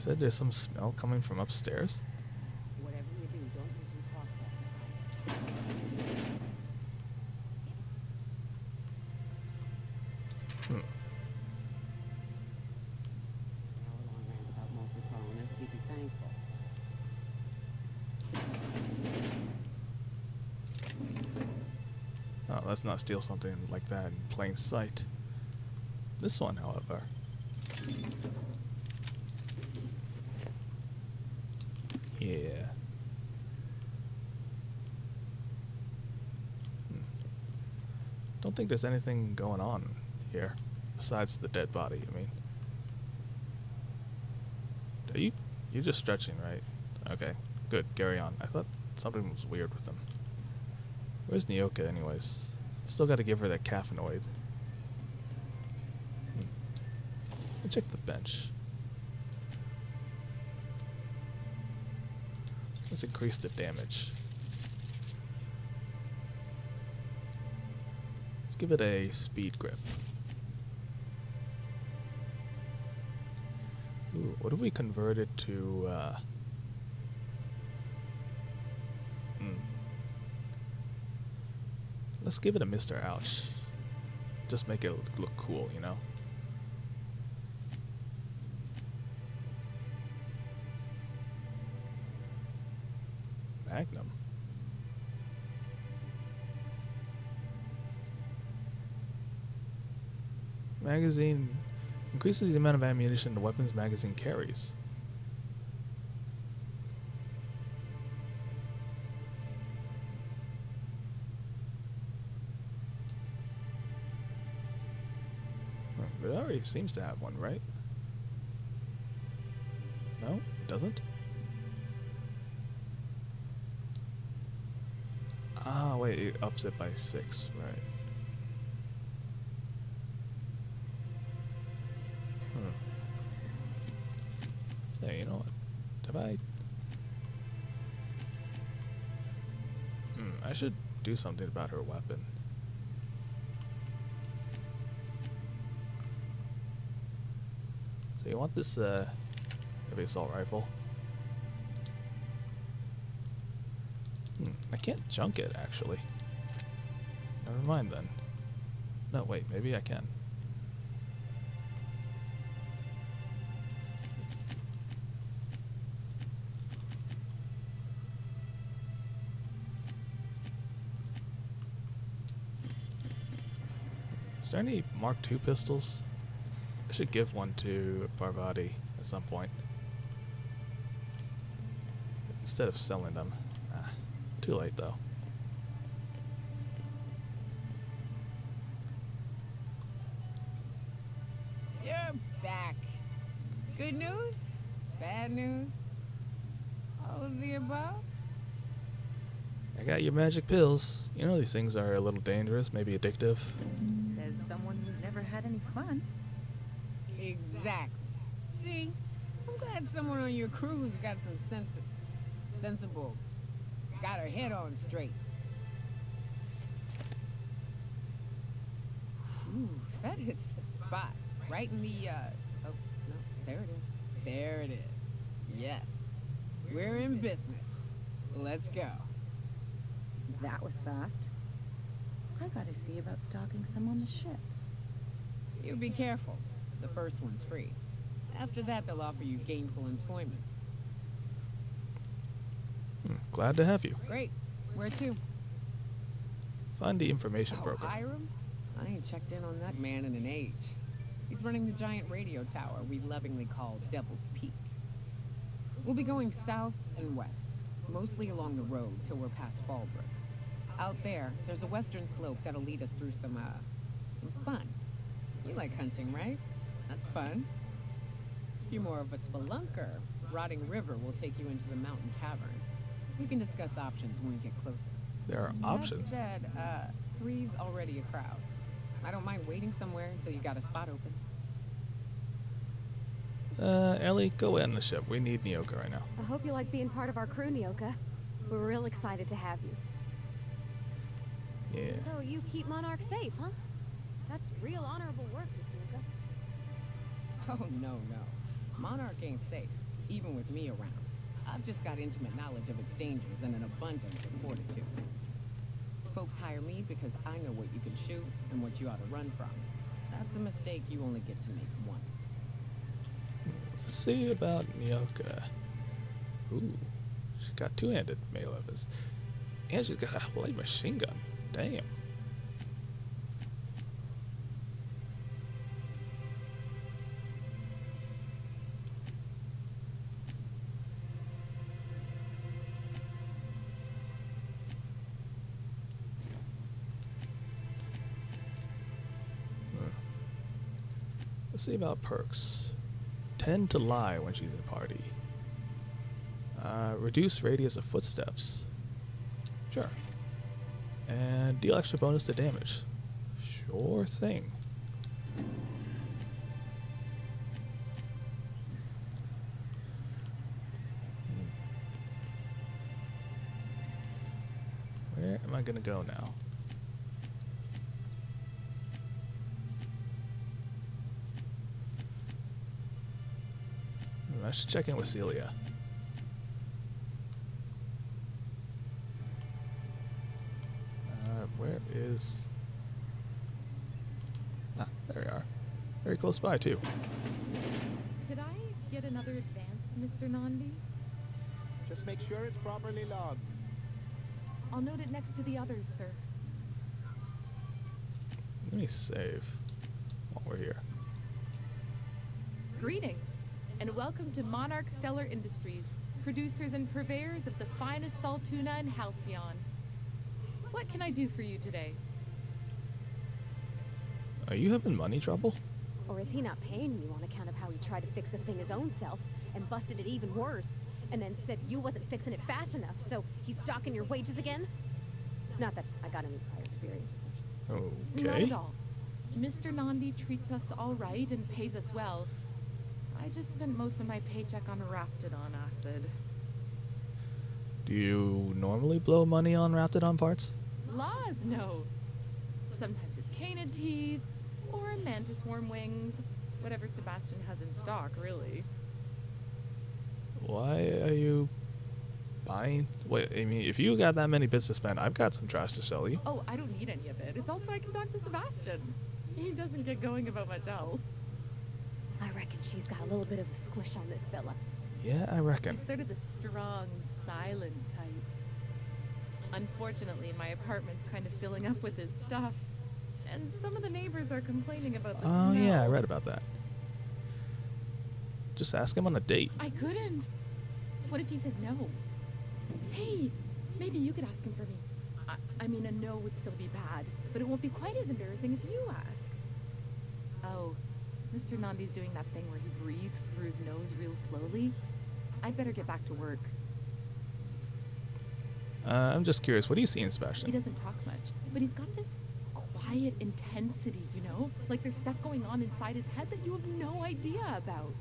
They said there's some smell coming from upstairs. Whatever you do, don't mention crosswalk. Hmm. Now a long rant about mostly colonists. Keep you thankful. Oh, let's not steal something like that in plain sight. This one, however. Yeah. Hmm. Don't think there's anything going on here besides the dead body. I mean, are you you're just stretching, right? Okay, good. Carry on. I thought something was weird with him. Where's Nyoka, anyways? Still got to give her that caffeinoid. Hmm. Check the bench. Let's increase the damage. Give it a speed grip. Ooh, what if we convert it to, uh... hmm. Let's give it a Mr. Ouch. Just make it look cool, you know? Magazine increases the amount of ammunition the weapon's magazine carries. It already seems to have one, right? No, it doesn't. Ah, wait, it ups it by six, right? Do something about her weapon. So you want this uh, heavy assault rifle? Hmm, I can't junk it actually. Never mind then. No, wait, maybe I can. Is there any Mark II pistols? I should give one to Parvati at some point. Instead of selling them. Ah, too late though. You're back. Good news? Bad news? All of the above? I got your magic pills. You know these things are a little dangerous, maybe addictive. Says someone who's never had any fun. Exactly. See, I'm glad someone on your crew's got some sense sensible. Got her head on straight. Ooh, that hits the spot. Right in the, uh, oh, no, there it is. There it is. Yes. We're in business. Let's go. That was fast. I gotta see about stocking some on the ship. You be careful. The first one's free. After that, they'll offer you gainful employment. Hmm, glad to have you. Great. Where to? Find the information Oh, broker. Hiram? I ain't checked in on that man in an age. He's running the giant radio tower we lovingly call Devil's Peak. We'll be going south and west, mostly along the road till we're past Fallbrook. Out there, there's a western slope that'll lead us through some, uh, some fun. You like hunting, right? That's fun. If you're more of a spelunker, Rotting River will take you into the mountain caverns. We can discuss options when we get closer. There are options. That said, uh, three's already a crowd. I don't mind waiting somewhere until you got a spot open. Uh, Ellie, go in the ship. We need Nyoka right now. I hope you like being part of our crew, Nyoka. We're real excited to have you. Yeah. So you keep Monarch safe, huh? That's real honorable work, Miss Nyoka. Oh, no, no. Monarch ain't safe, even with me around. I've just got intimate knowledge of its dangers and an abundance of fortitude. Folks hire me because I know what you can shoot and what you ought to run from. That's a mistake you only get to make once. See about Nyoka. Ooh, she's got two-handed melee weapons, and she's got a light machine gun. Damn. Let's see about perks. Tend to lie when she's in a party. Uh, reduce radius of footsteps. Sure. And deal extra bonus to damage. Sure thing. Hmm. Where am I gonna go now? Hmm, I should check in with Celia. Uh, where is... Ah, there we are. Very close by, too. Could I get another advance, Mr. Nandi? Just make sure it's properly logged. I'll note it next to the others, sir. Let me save while we're here. Greetings, and welcome to Monarch Stellar Industries, producers and purveyors of the finest saltuna and Halcyon. What can I do for you today? Are you having money trouble? Or is he not paying you on account of how he tried to fix the thing his own self and busted it even worse, and then said you wasn't fixing it fast enough, so he's docking your wages again? Not that I got any prior experience with such. Not at all. Mr. Nandi treats us all right and pays us well. I just spent most of my paycheck on Raptidon acid. Do you normally blow money on Raptidon parts? Laws, no. Sometimes it's canid teeth or mantisaur wings. Whatever Sebastian has in stock, really. Why are you buying? Wait, I mean, if you got that many bits to spend, I've got some trash to sell you. Oh, I don't need any of it. It's also I can talk to Sebastian. He doesn't get going about much else. I reckon she's got a little bit of a squish on this fella. Yeah, I reckon. He's sort of the strong, silent type. Unfortunately, my apartment's kind of filling up with his stuff, and some of the neighbors are complaining about the Oh smell. yeah, I read about that. Just ask him on a date. I couldn't. What if he says no? Hey, maybe you could ask him for me. I, I mean, a no would still be bad, but it won't be quite as embarrassing if you ask. Oh, Mr. Nandi's doing that thing where he breathes through his nose real slowly. I'd better get back to work. Uh, I'm just curious. What do you see in special? He doesn't talk much, but he's got this quiet intensity, you know? Like there's stuff going on inside his head that you have no idea about.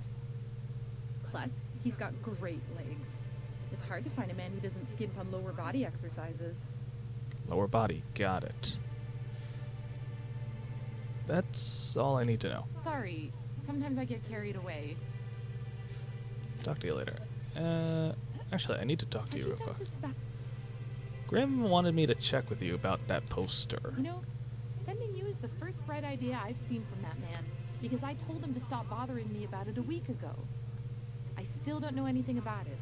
Plus, he's got great legs. It's hard to find a man who doesn't skimp on lower body exercises. Lower body. Got it. That's all I need to know. Sorry, sometimes I get carried away. Talk to you later. Uh, actually, I need to talk to you real quick. Grim wanted me to check with you about that poster. You know, sending you is the first bright idea I've seen from that man, because I told him to stop bothering me about it a week ago. I still don't know anything about it,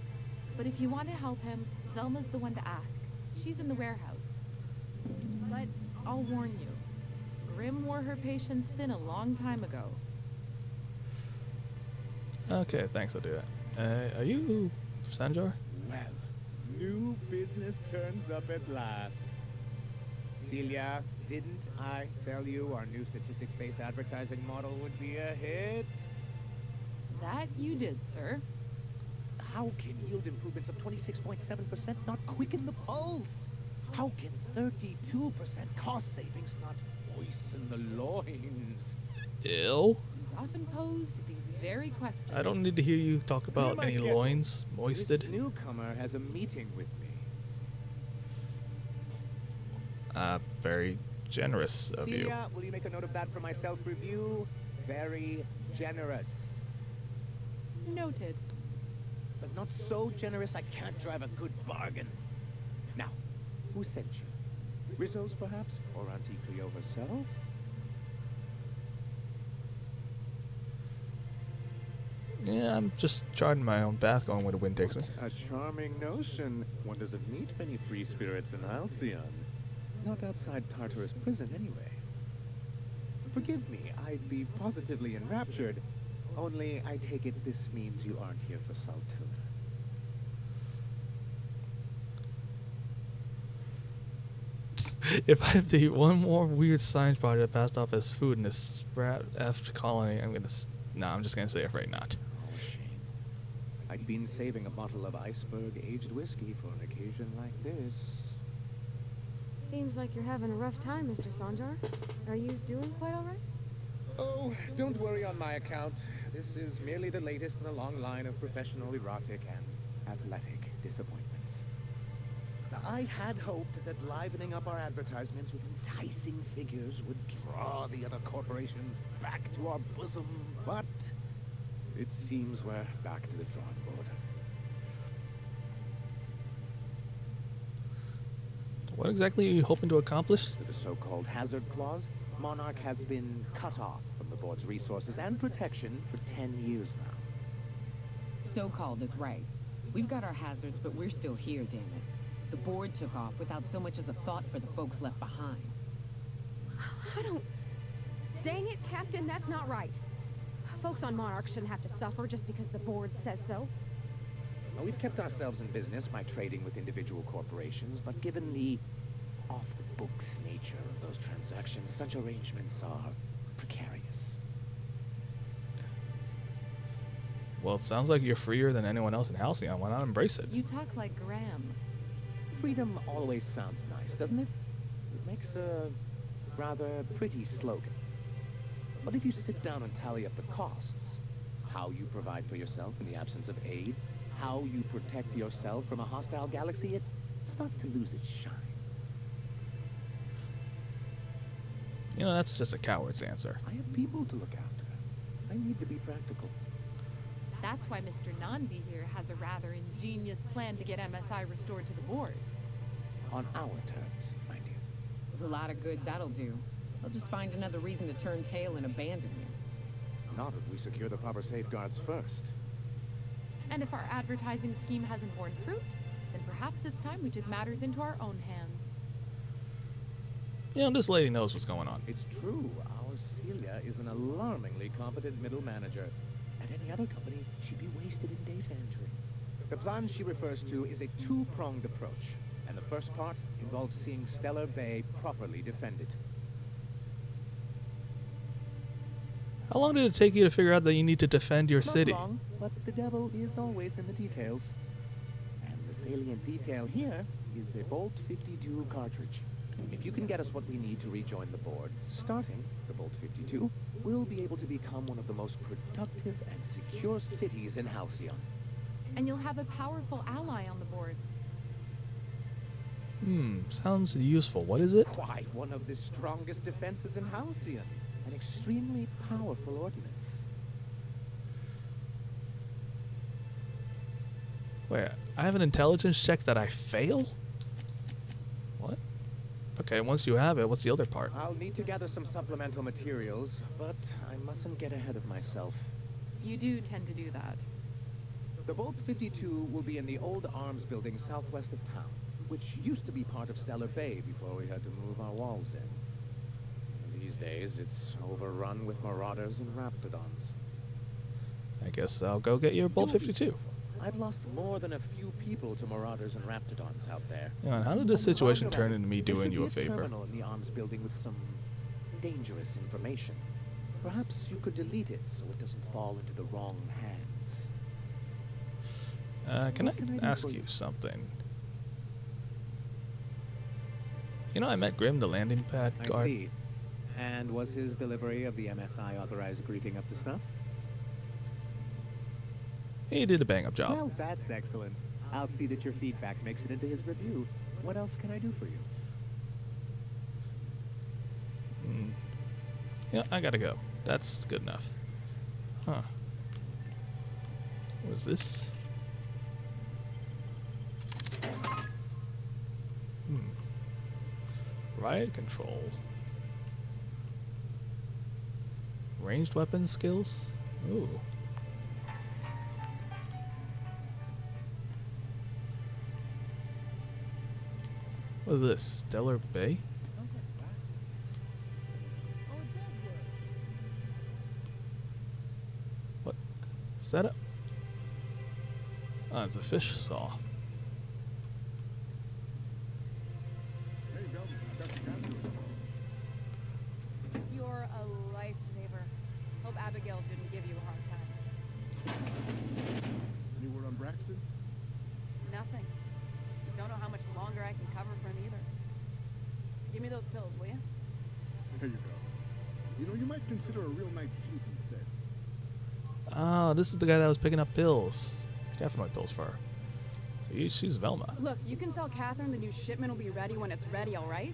but if you want to help him, Velma's the one to ask. She's in the warehouse. But I'll warn you, Grim wore her patience thin a long time ago. Okay, thanks. I'll do that. Uh, are you Sanjar? Well, new business turns up at last. Celia, didn't I tell you our new statistics-based advertising model would be a hit? That you did, sir. How can yield improvements of 26.7% not quicken the pulse? How can 32% cost savings not moisten the loins? Ill? You've often posed these very questions. I don't need to hear you talk about any schedule. loins moisted. This newcomer has a meeting with me. Uh, very generous of you. Celia, will you make a note of that for my self-review? Very generous. Noted. But not so generous I can't drive a good bargain. Now, who sent you? Rizzo's, perhaps? Or Auntie Cleo herself? Yeah, I'm just charting my own path, going where the wind takes me. A charming notion. One doesn't meet many free spirits in Halcyon. Not outside Tartarus prison, anyway. Forgive me, I'd be positively enraptured. Only, I take it this means you aren't here for Saltuna. if I have to eat one more weird science project passed off as food in this sprat effed colony, I'm gonna. S- nah, I'm just gonna say afraid not. Oh, shame. I'd been saving a bottle of iceberg aged whiskey for an occasion like this. Seems like you're having a rough time, Mr. Sanjar. Are you doing quite all right? Oh, don't worry on my account. This is merely the latest in a long line of professional erotic and athletic disappointments. Now, I had hoped that livening up our advertisements with enticing figures would draw the other corporations back to our bosom, but it seems we're back to the drawing board. What exactly are you hoping to accomplish? To the so-called hazard clause, Monarch has been cut off from the board's resources and protection for 10 years now. So-called is right. We've got our hazards, but we're still here, damn it. The board took off without so much as a thought for the folks left behind. I don't. Dang it, Captain, that's not right. Folks on Monarch shouldn't have to suffer just because the board says so. Now, we've kept ourselves in business by trading with individual corporations, but given the off-the-books nature of those transactions, such arrangements are precarious. Well, it sounds like you're freer than anyone else in Halcyon. Why not embrace it? You talk like Graham. Freedom always sounds nice, doesn't it? It makes a rather pretty slogan. But if you sit down and tally up the costs, how you provide for yourself in the absence of aid, how you protect yourself from a hostile galaxy, it starts to lose its shine. You know, that's just a coward's answer. I have people to look after. I need to be practical. That's why Mr. Nandi here has a rather ingenious plan to get MSI restored to the board. On our terms, mind you. With a lot of good that'll do. They'll just find another reason to turn tail and abandon you. Not if we secure the proper safeguards first. And if our advertising scheme hasn't borne fruit, then perhaps it's time we took matters into our own hands. You know, this lady knows what's going on. It's true. Our Celia is an alarmingly competent middle manager. At any other company, she'd be wasted in data entry. The plan she refers to is a two-pronged approach, and the first part involves seeing Stellar Bay properly defended. How long did it take you to figure out that you need to defend your Not city? long, but the devil is always in the details. And the salient detail here is a Bolt 52 cartridge. If you can get us what we need to rejoin the board, starting the Bolt 52, we'll be able to become one of the most productive and secure cities in Halcyon. And you'll have a powerful ally on the board. Hmm, sounds useful. What is it? Why, one of the strongest defenses in Halcyon. An extremely powerful ordinance. Wait, I have an intelligence check that I fail? What? Okay, once you have it, what's the other part? I'll need to gather some supplemental materials, but I mustn't get ahead of myself. You do tend to do that. The Bolt 52 will be in the old arms building southwest of town, which used to be part of Stellar Bay before we had to move our walls in. These days, it's overrun with marauders and raptidons. I guess I'll go get your Bolt Don't 52. I've lost more than a few people to marauders and raptidons out there. Yeah, and how did this situation turn into me doing you be a favor? terminal in the arms building with some dangerous information. Perhaps you could delete it so it doesn't fall into the wrong hands. Uh, can I, can I ask you you? something? You know, I met Grimm, the landing pad guard. I see. And was his delivery of the MSI authorized greeting up to snuff? He did a bang up job. Well, that's excellent. I'll see that your feedback makes it into his review. What else can I do for you? Mm. Yeah, I gotta go. That's good enough. Huh. What is this? Hmm. Riot control. Ranged weapon skills? Ooh. What is this? Stellar Bay? What? Is that a... Oh, it's a fish saw. Hey, Velvet, I got the captain. You're a lifesaver. Hope Abigail didn't give you a hard time. Any word on Braxton? Nothing. Don't know how much longer I can cover for him either. Give me those pills, will you? Here you go. You know, you might consider a real night's sleep instead. Oh, this is the guy that was picking up pills. Caffeinoid pills for her. So he, she's Velma. Look, you can tell Catherine the new shipment will be ready when it's ready, all right?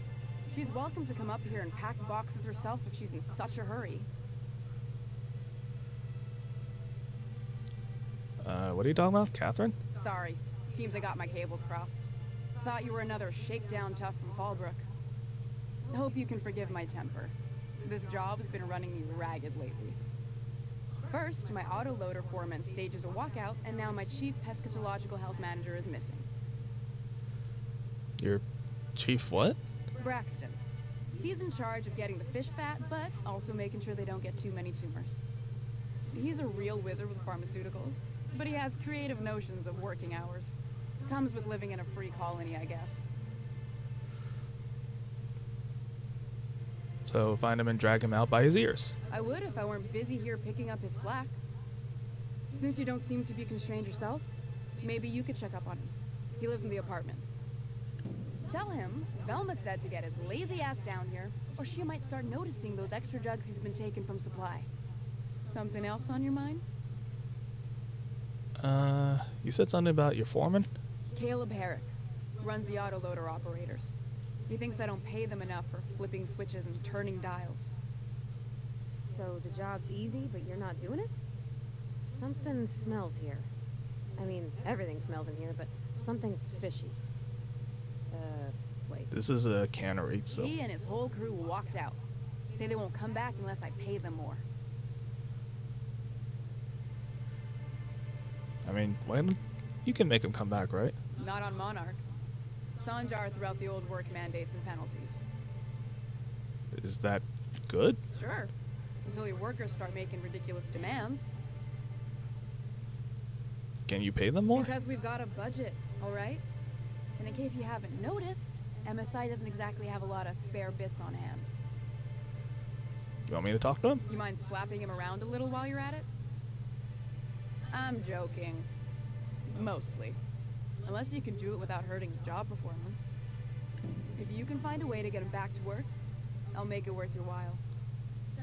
She's welcome to come up here and pack boxes herself if she's in such a hurry. Uh, what are you talking about? Catherine? Sorry. Seems I got my cables crossed. Thought you were another shakedown tough from Fallbrook. Hope you can forgive my temper. This job's been running me ragged lately. First, my autoloader foreman stages a walkout, and now my chief pescatological health manager is missing. Your chief what? Braxton. He's in charge of getting the fish fat, but also making sure they don't get too many tumors. He's a real wizard with pharmaceuticals, but he has creative notions of working hours. Comes with living in a free colony, I guess. So find him and drag him out by his ears. I would if I weren't busy here picking up his slack. Since you don't seem to be constrained yourself, maybe you could check up on him. He lives in the apartments. Tell him Velma said to get his lazy ass down here, or she might start noticing those extra drugs he's been taking from supply. Something else on your mind? Uh, you said something about your foreman? Caleb Herrick runs the autoloader operators. He thinks I don't pay them enough for flipping switches and turning dials. So the job's easy, but you're not doing it? Something smells here. I mean, everything smells in here, but something's fishy. Uh, wait. This is a cannery, so He and his whole crew walked out. Say they won't come back unless I pay them more. I mean, when you can make him come back, right? Not on Monarch. Sanjar threw out the old work mandates and penalties. Is that good? Sure. Until your workers start making ridiculous demands. can you pay them more? Because we've got a budget, all right? And in case you haven't noticed, MSI doesn't exactly have a lot of spare bits on hand. You want me to talk to him? You mind slapping him around a little while you're at it? I'm joking. Mostly. Unless you can do it without hurting his job performance. If you can find a way to get him back to work, I'll make it worth your while.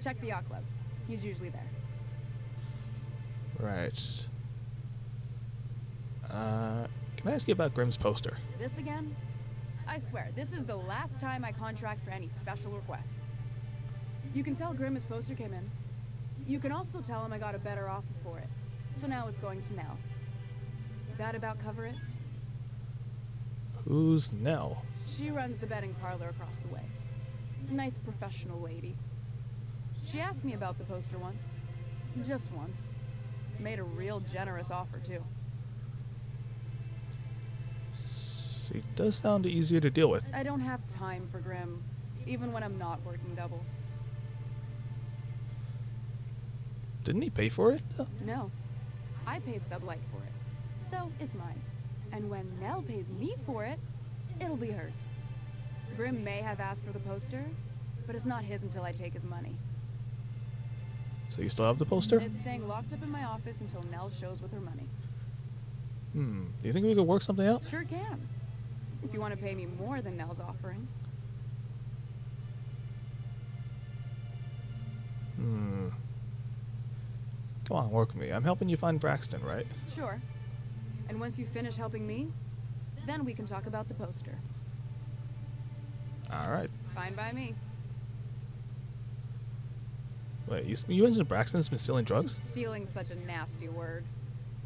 Check the yacht club. He's usually there. Right. Uh, can I ask you about Grimm's poster? This again? I swear, this is the last time I contract for any special requests. You can tell Grimm his poster came in. You can also tell him I got a better offer for it. So now it's going to Nell. That about cover it? Who's Nell? She runs the betting parlor across the way. Nice professional lady. She asked me about the poster once. Just once. Made a real generous offer, too. She does sound easier to deal with. I don't have time for Grimm, even when I'm not working doubles. Didn't he pay for it? No. I paid Sublight for it. So it's mine. And when Nell pays me for it, it'll be hers. Grimm may have asked for the poster, but it's not his until I take his money. So you still have the poster? It's staying locked up in my office until Nell shows with her money. Hmm. Do you think we could work something out? Sure can. If you want to pay me more than Nell's offering. Hmm. Come on, work with me. I'm helping you find Braxton, right? Sure. And once you finish helping me, then we can talk about the poster. All right. Fine by me. Wait, you, you mentioned Braxton's been stealing drugs? Stealing's such a nasty word.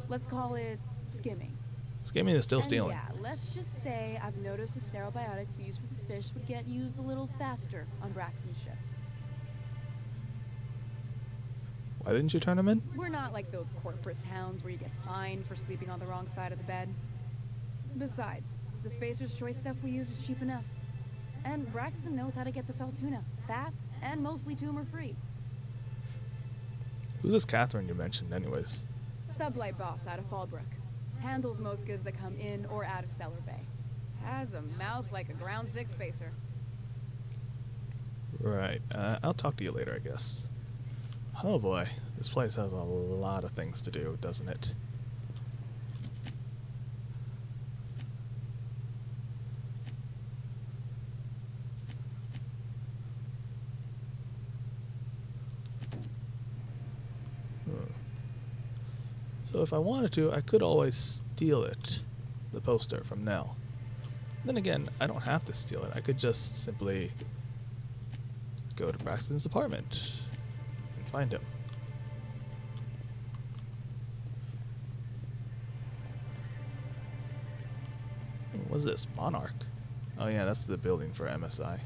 Let's call it skimming. Skimming is still And stealing. Yeah, let's just say I've noticed the sterile biotics we use for the fish would get used a little faster on Braxton's shifts. Why didn't you turn him in? We're not like those corporate towns where you get fined for sleeping on the wrong side of the bed. Besides, the Spacer's Choice stuff we use is cheap enough. And Braxton knows how to get the Saltuna, fat and mostly tumor-free. Who's this Catherine you mentioned, anyways? Sublight boss out of Fallbrook. Handles most goods that come in or out of Stellar Bay. Has a mouth like a ground six spacer. Right. Uh, I'll talk to you later, I guess. Oh boy, this place has a lot of things to do, doesn't it? Hmm. So if I wanted to, I could always steal it, the poster from Nell. Then again, I don't have to steal it. I could just simply go to Braxton's apartment find him. What's this? Monarch. Oh yeah, that's the building for MSI.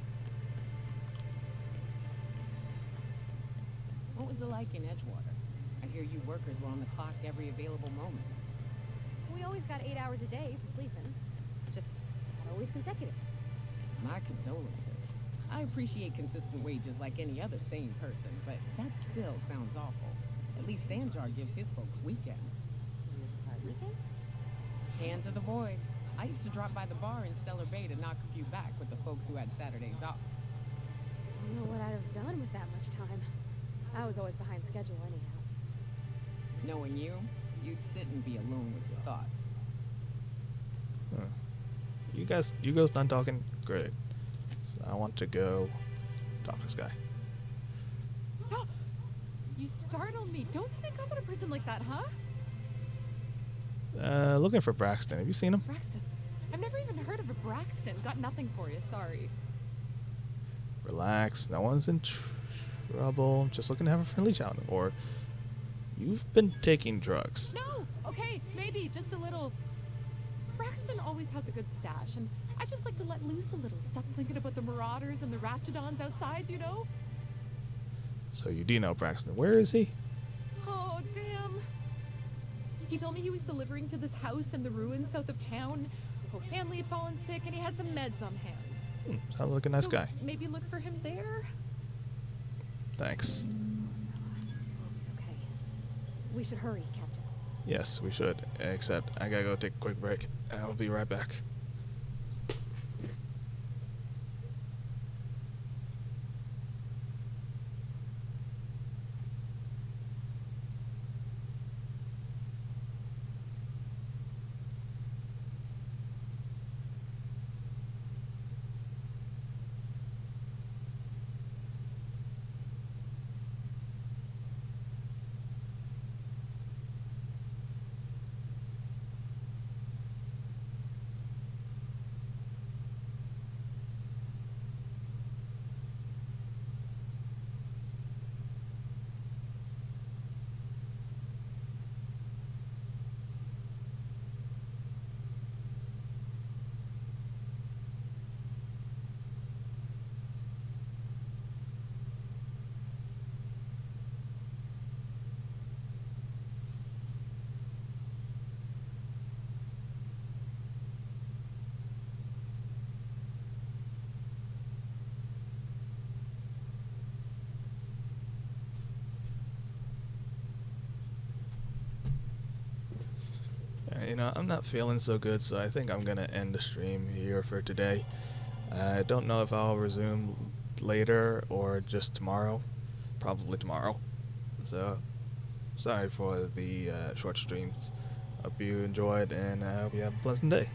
What was it like in Edgewater? I hear you workers were on the clock every available moment. We always got eight hours a day for sleeping. Just not always consecutive. My condolences. I appreciate consistent wages like any other sane person, but that still sounds awful. At least Sanjar gives his folks weekends. Weekends? Hand to the void. I used to drop by the bar in Stellar Bay to knock a few back with the folks who had Saturdays off. I don't know what I'd have done with that much time. I was always behind schedule anyhow. Knowing you, you'd sit and be alone with your thoughts. Huh. You guys, you guys done talking? Great. I want to go talk to this guy. You startled me. Don't sneak up on a person like that, huh? Uh, looking for Braxton. Have you seen him? Braxton. I've never even heard of a Braxton. Got nothing for you, sorry. Relax. No one's in tr- trouble. Just looking to have a friendly chat. Or you've been taking drugs. No, okay, maybe just a little. Braxton always has a good stash, and I just like to let loose a little. Stop thinking about the marauders and the raptidons outside, you know? So you do know Braxton. Where is he? Oh, damn. He told me he was delivering to this house in the ruins south of town. The whole family had fallen sick, and he had some meds on hand. Hmm, sounds like a nice So guy. Maybe look for him there? Thanks. It's okay. We should hurry. Yes, we should. Except I gotta go take a quick break. I'll be right back. Uh, You know, I'm not feeling so good, so I think I'm gonna end the stream here for today. I don't know if I'll resume later or just tomorrow. Probably tomorrow. So, sorry for the uh, short streams. Hope you enjoyed, and I hope you have a pleasant day.